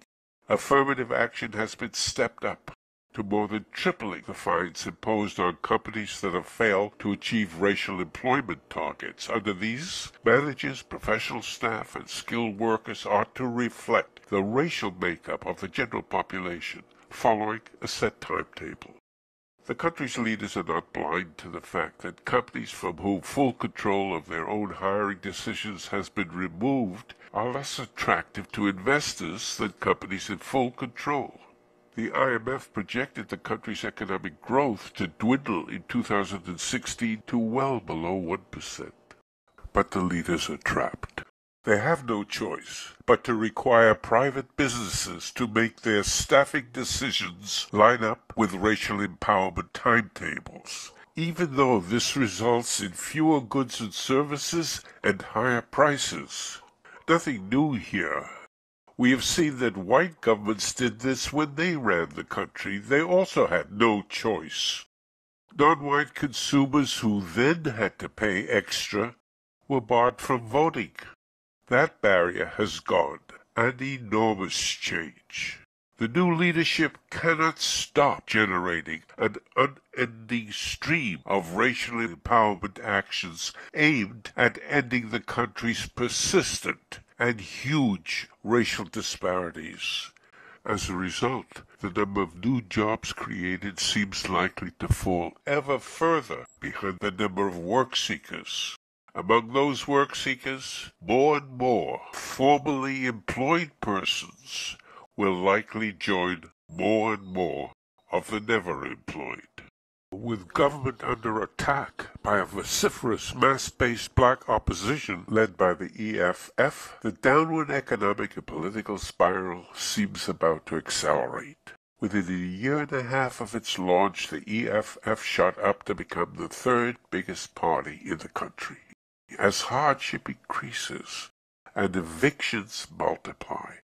Affirmative action has been stepped up to more than tripling the fines imposed on companies that have failed to achieve racial employment targets. Under these, managers, professional staff, and skilled workers ought to reflect the racial makeup of the general population, following a set timetable. The country's leaders are not blind to the fact that companies from whom full control of their own hiring decisions has been removed are less attractive to investors than companies in full control. The IMF projected the country's economic growth to dwindle in 2016 to well below 1%. But the leaders are trapped. They have no choice but to require private businesses to make their staffing decisions line up with racial empowerment timetables, even though this results in fewer goods and services and higher prices. Nothing new here. We have seen that white governments did this when they ran the country. They also had no choice. Non-white consumers who then had to pay extra were barred from voting. That barrier has gone, an enormous change. The new leadership cannot stop generating an unending stream of racial empowerment actions aimed at ending the country's persistent and huge racial disparities. As a result, the number of new jobs created seems likely to fall ever further behind the number of work seekers. Among those work seekers, more and more formerly employed persons will likely join more and more of the never employed. With government under attack by a vociferous mass-based black opposition led by the EFF, the downward economic and political spiral seems about to accelerate. Within a year and a half of its launch, the EFF shot up to become the third biggest party in the country. As hardship increases and evictions multiply,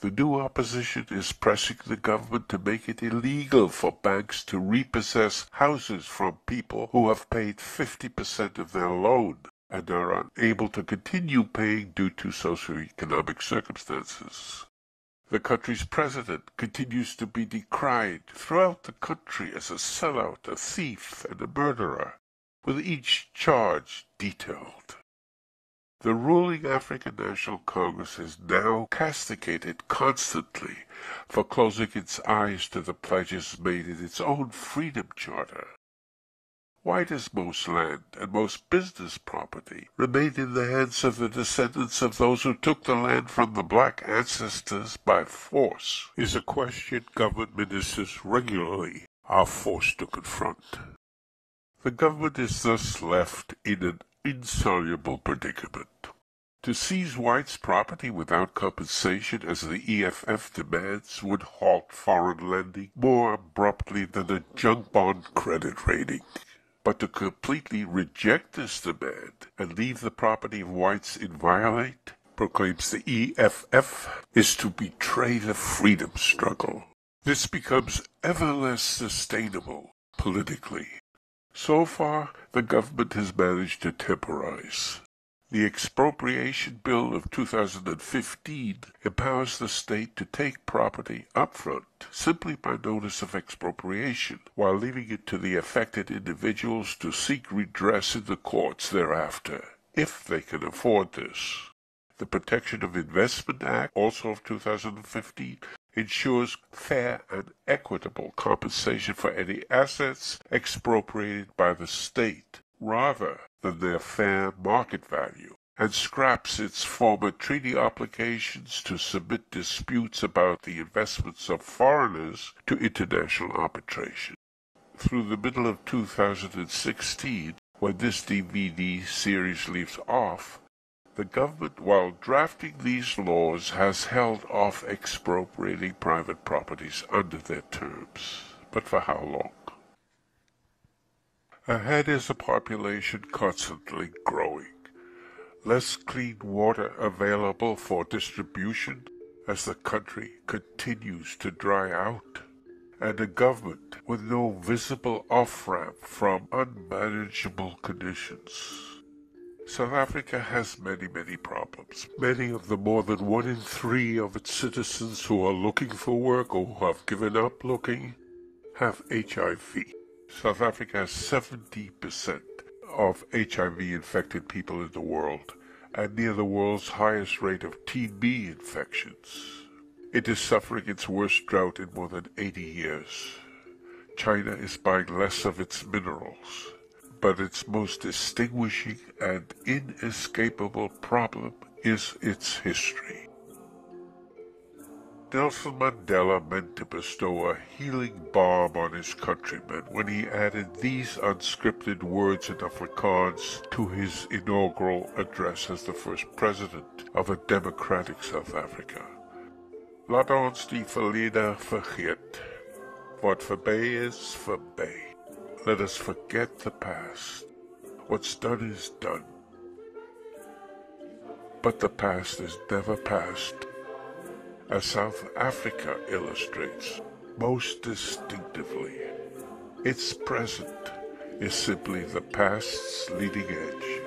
the new opposition is pressing the government to make it illegal for banks to repossess houses from people who have paid 50% of their loan and are unable to continue paying due to socioeconomic circumstances. The country's president continues to be decried throughout the country as a sellout, a thief, and a murderer with each charge detailed. The ruling African National Congress is now castigated constantly for closing its eyes to the pledges made in its own Freedom Charter. Why does most land and most business property remain in the hands of the descendants of those who took the land from the black ancestors by force is a question government ministers regularly are forced to confront. The government is thus left in an insoluble predicament. To seize whites' property without compensation, as the EFF demands, would halt foreign lending more abruptly than a junk bond credit rating. But to completely reject this demand and leave the property of whites inviolate, proclaims the EFF, is to betray the freedom struggle. This becomes ever less sustainable politically. So far, the government has managed to temporize. The Expropriation Bill of 2015 empowers the state to take property upfront simply by notice of expropriation, while leaving it to the affected individuals to seek redress in the courts thereafter, if they can afford this. The Protection of Investment Act, also of 2015, ensures fair and equitable compensation for any assets expropriated by the state rather than their fair market value, and scraps its former treaty obligations to submit disputes about the investments of foreigners to international arbitration. Through the middle of 2016, when this DVD series leaves off, the government, while drafting these laws, has held off expropriating private properties under their terms. But for how long? Ahead is a population constantly growing, less clean water available for distribution as the country continues to dry out, and a government with no visible off-ramp from unmanageable conditions. South Africa has many, many problems. Many of the more than one in three of its citizens who are looking for work or who have given up looking have HIV. South Africa has 70% of HIV-infected people in the world and near the world's highest rate of TB infections. It is suffering its worst drought in more than 80 years. China is buying less of its minerals but its most distinguishing and inescapable problem is its history. Nelson Mandela meant to bestow a healing balm on his countrymen when he added these unscripted words in Afrikaans to his inaugural address as the first president of a democratic South Africa. Laat ons die verlede vergeet. Wat verby is, verby. Let us forget the past. What's done is done. But the past is never past as South Africa illustrates most distinctively. Its present is simply the past's leading edge.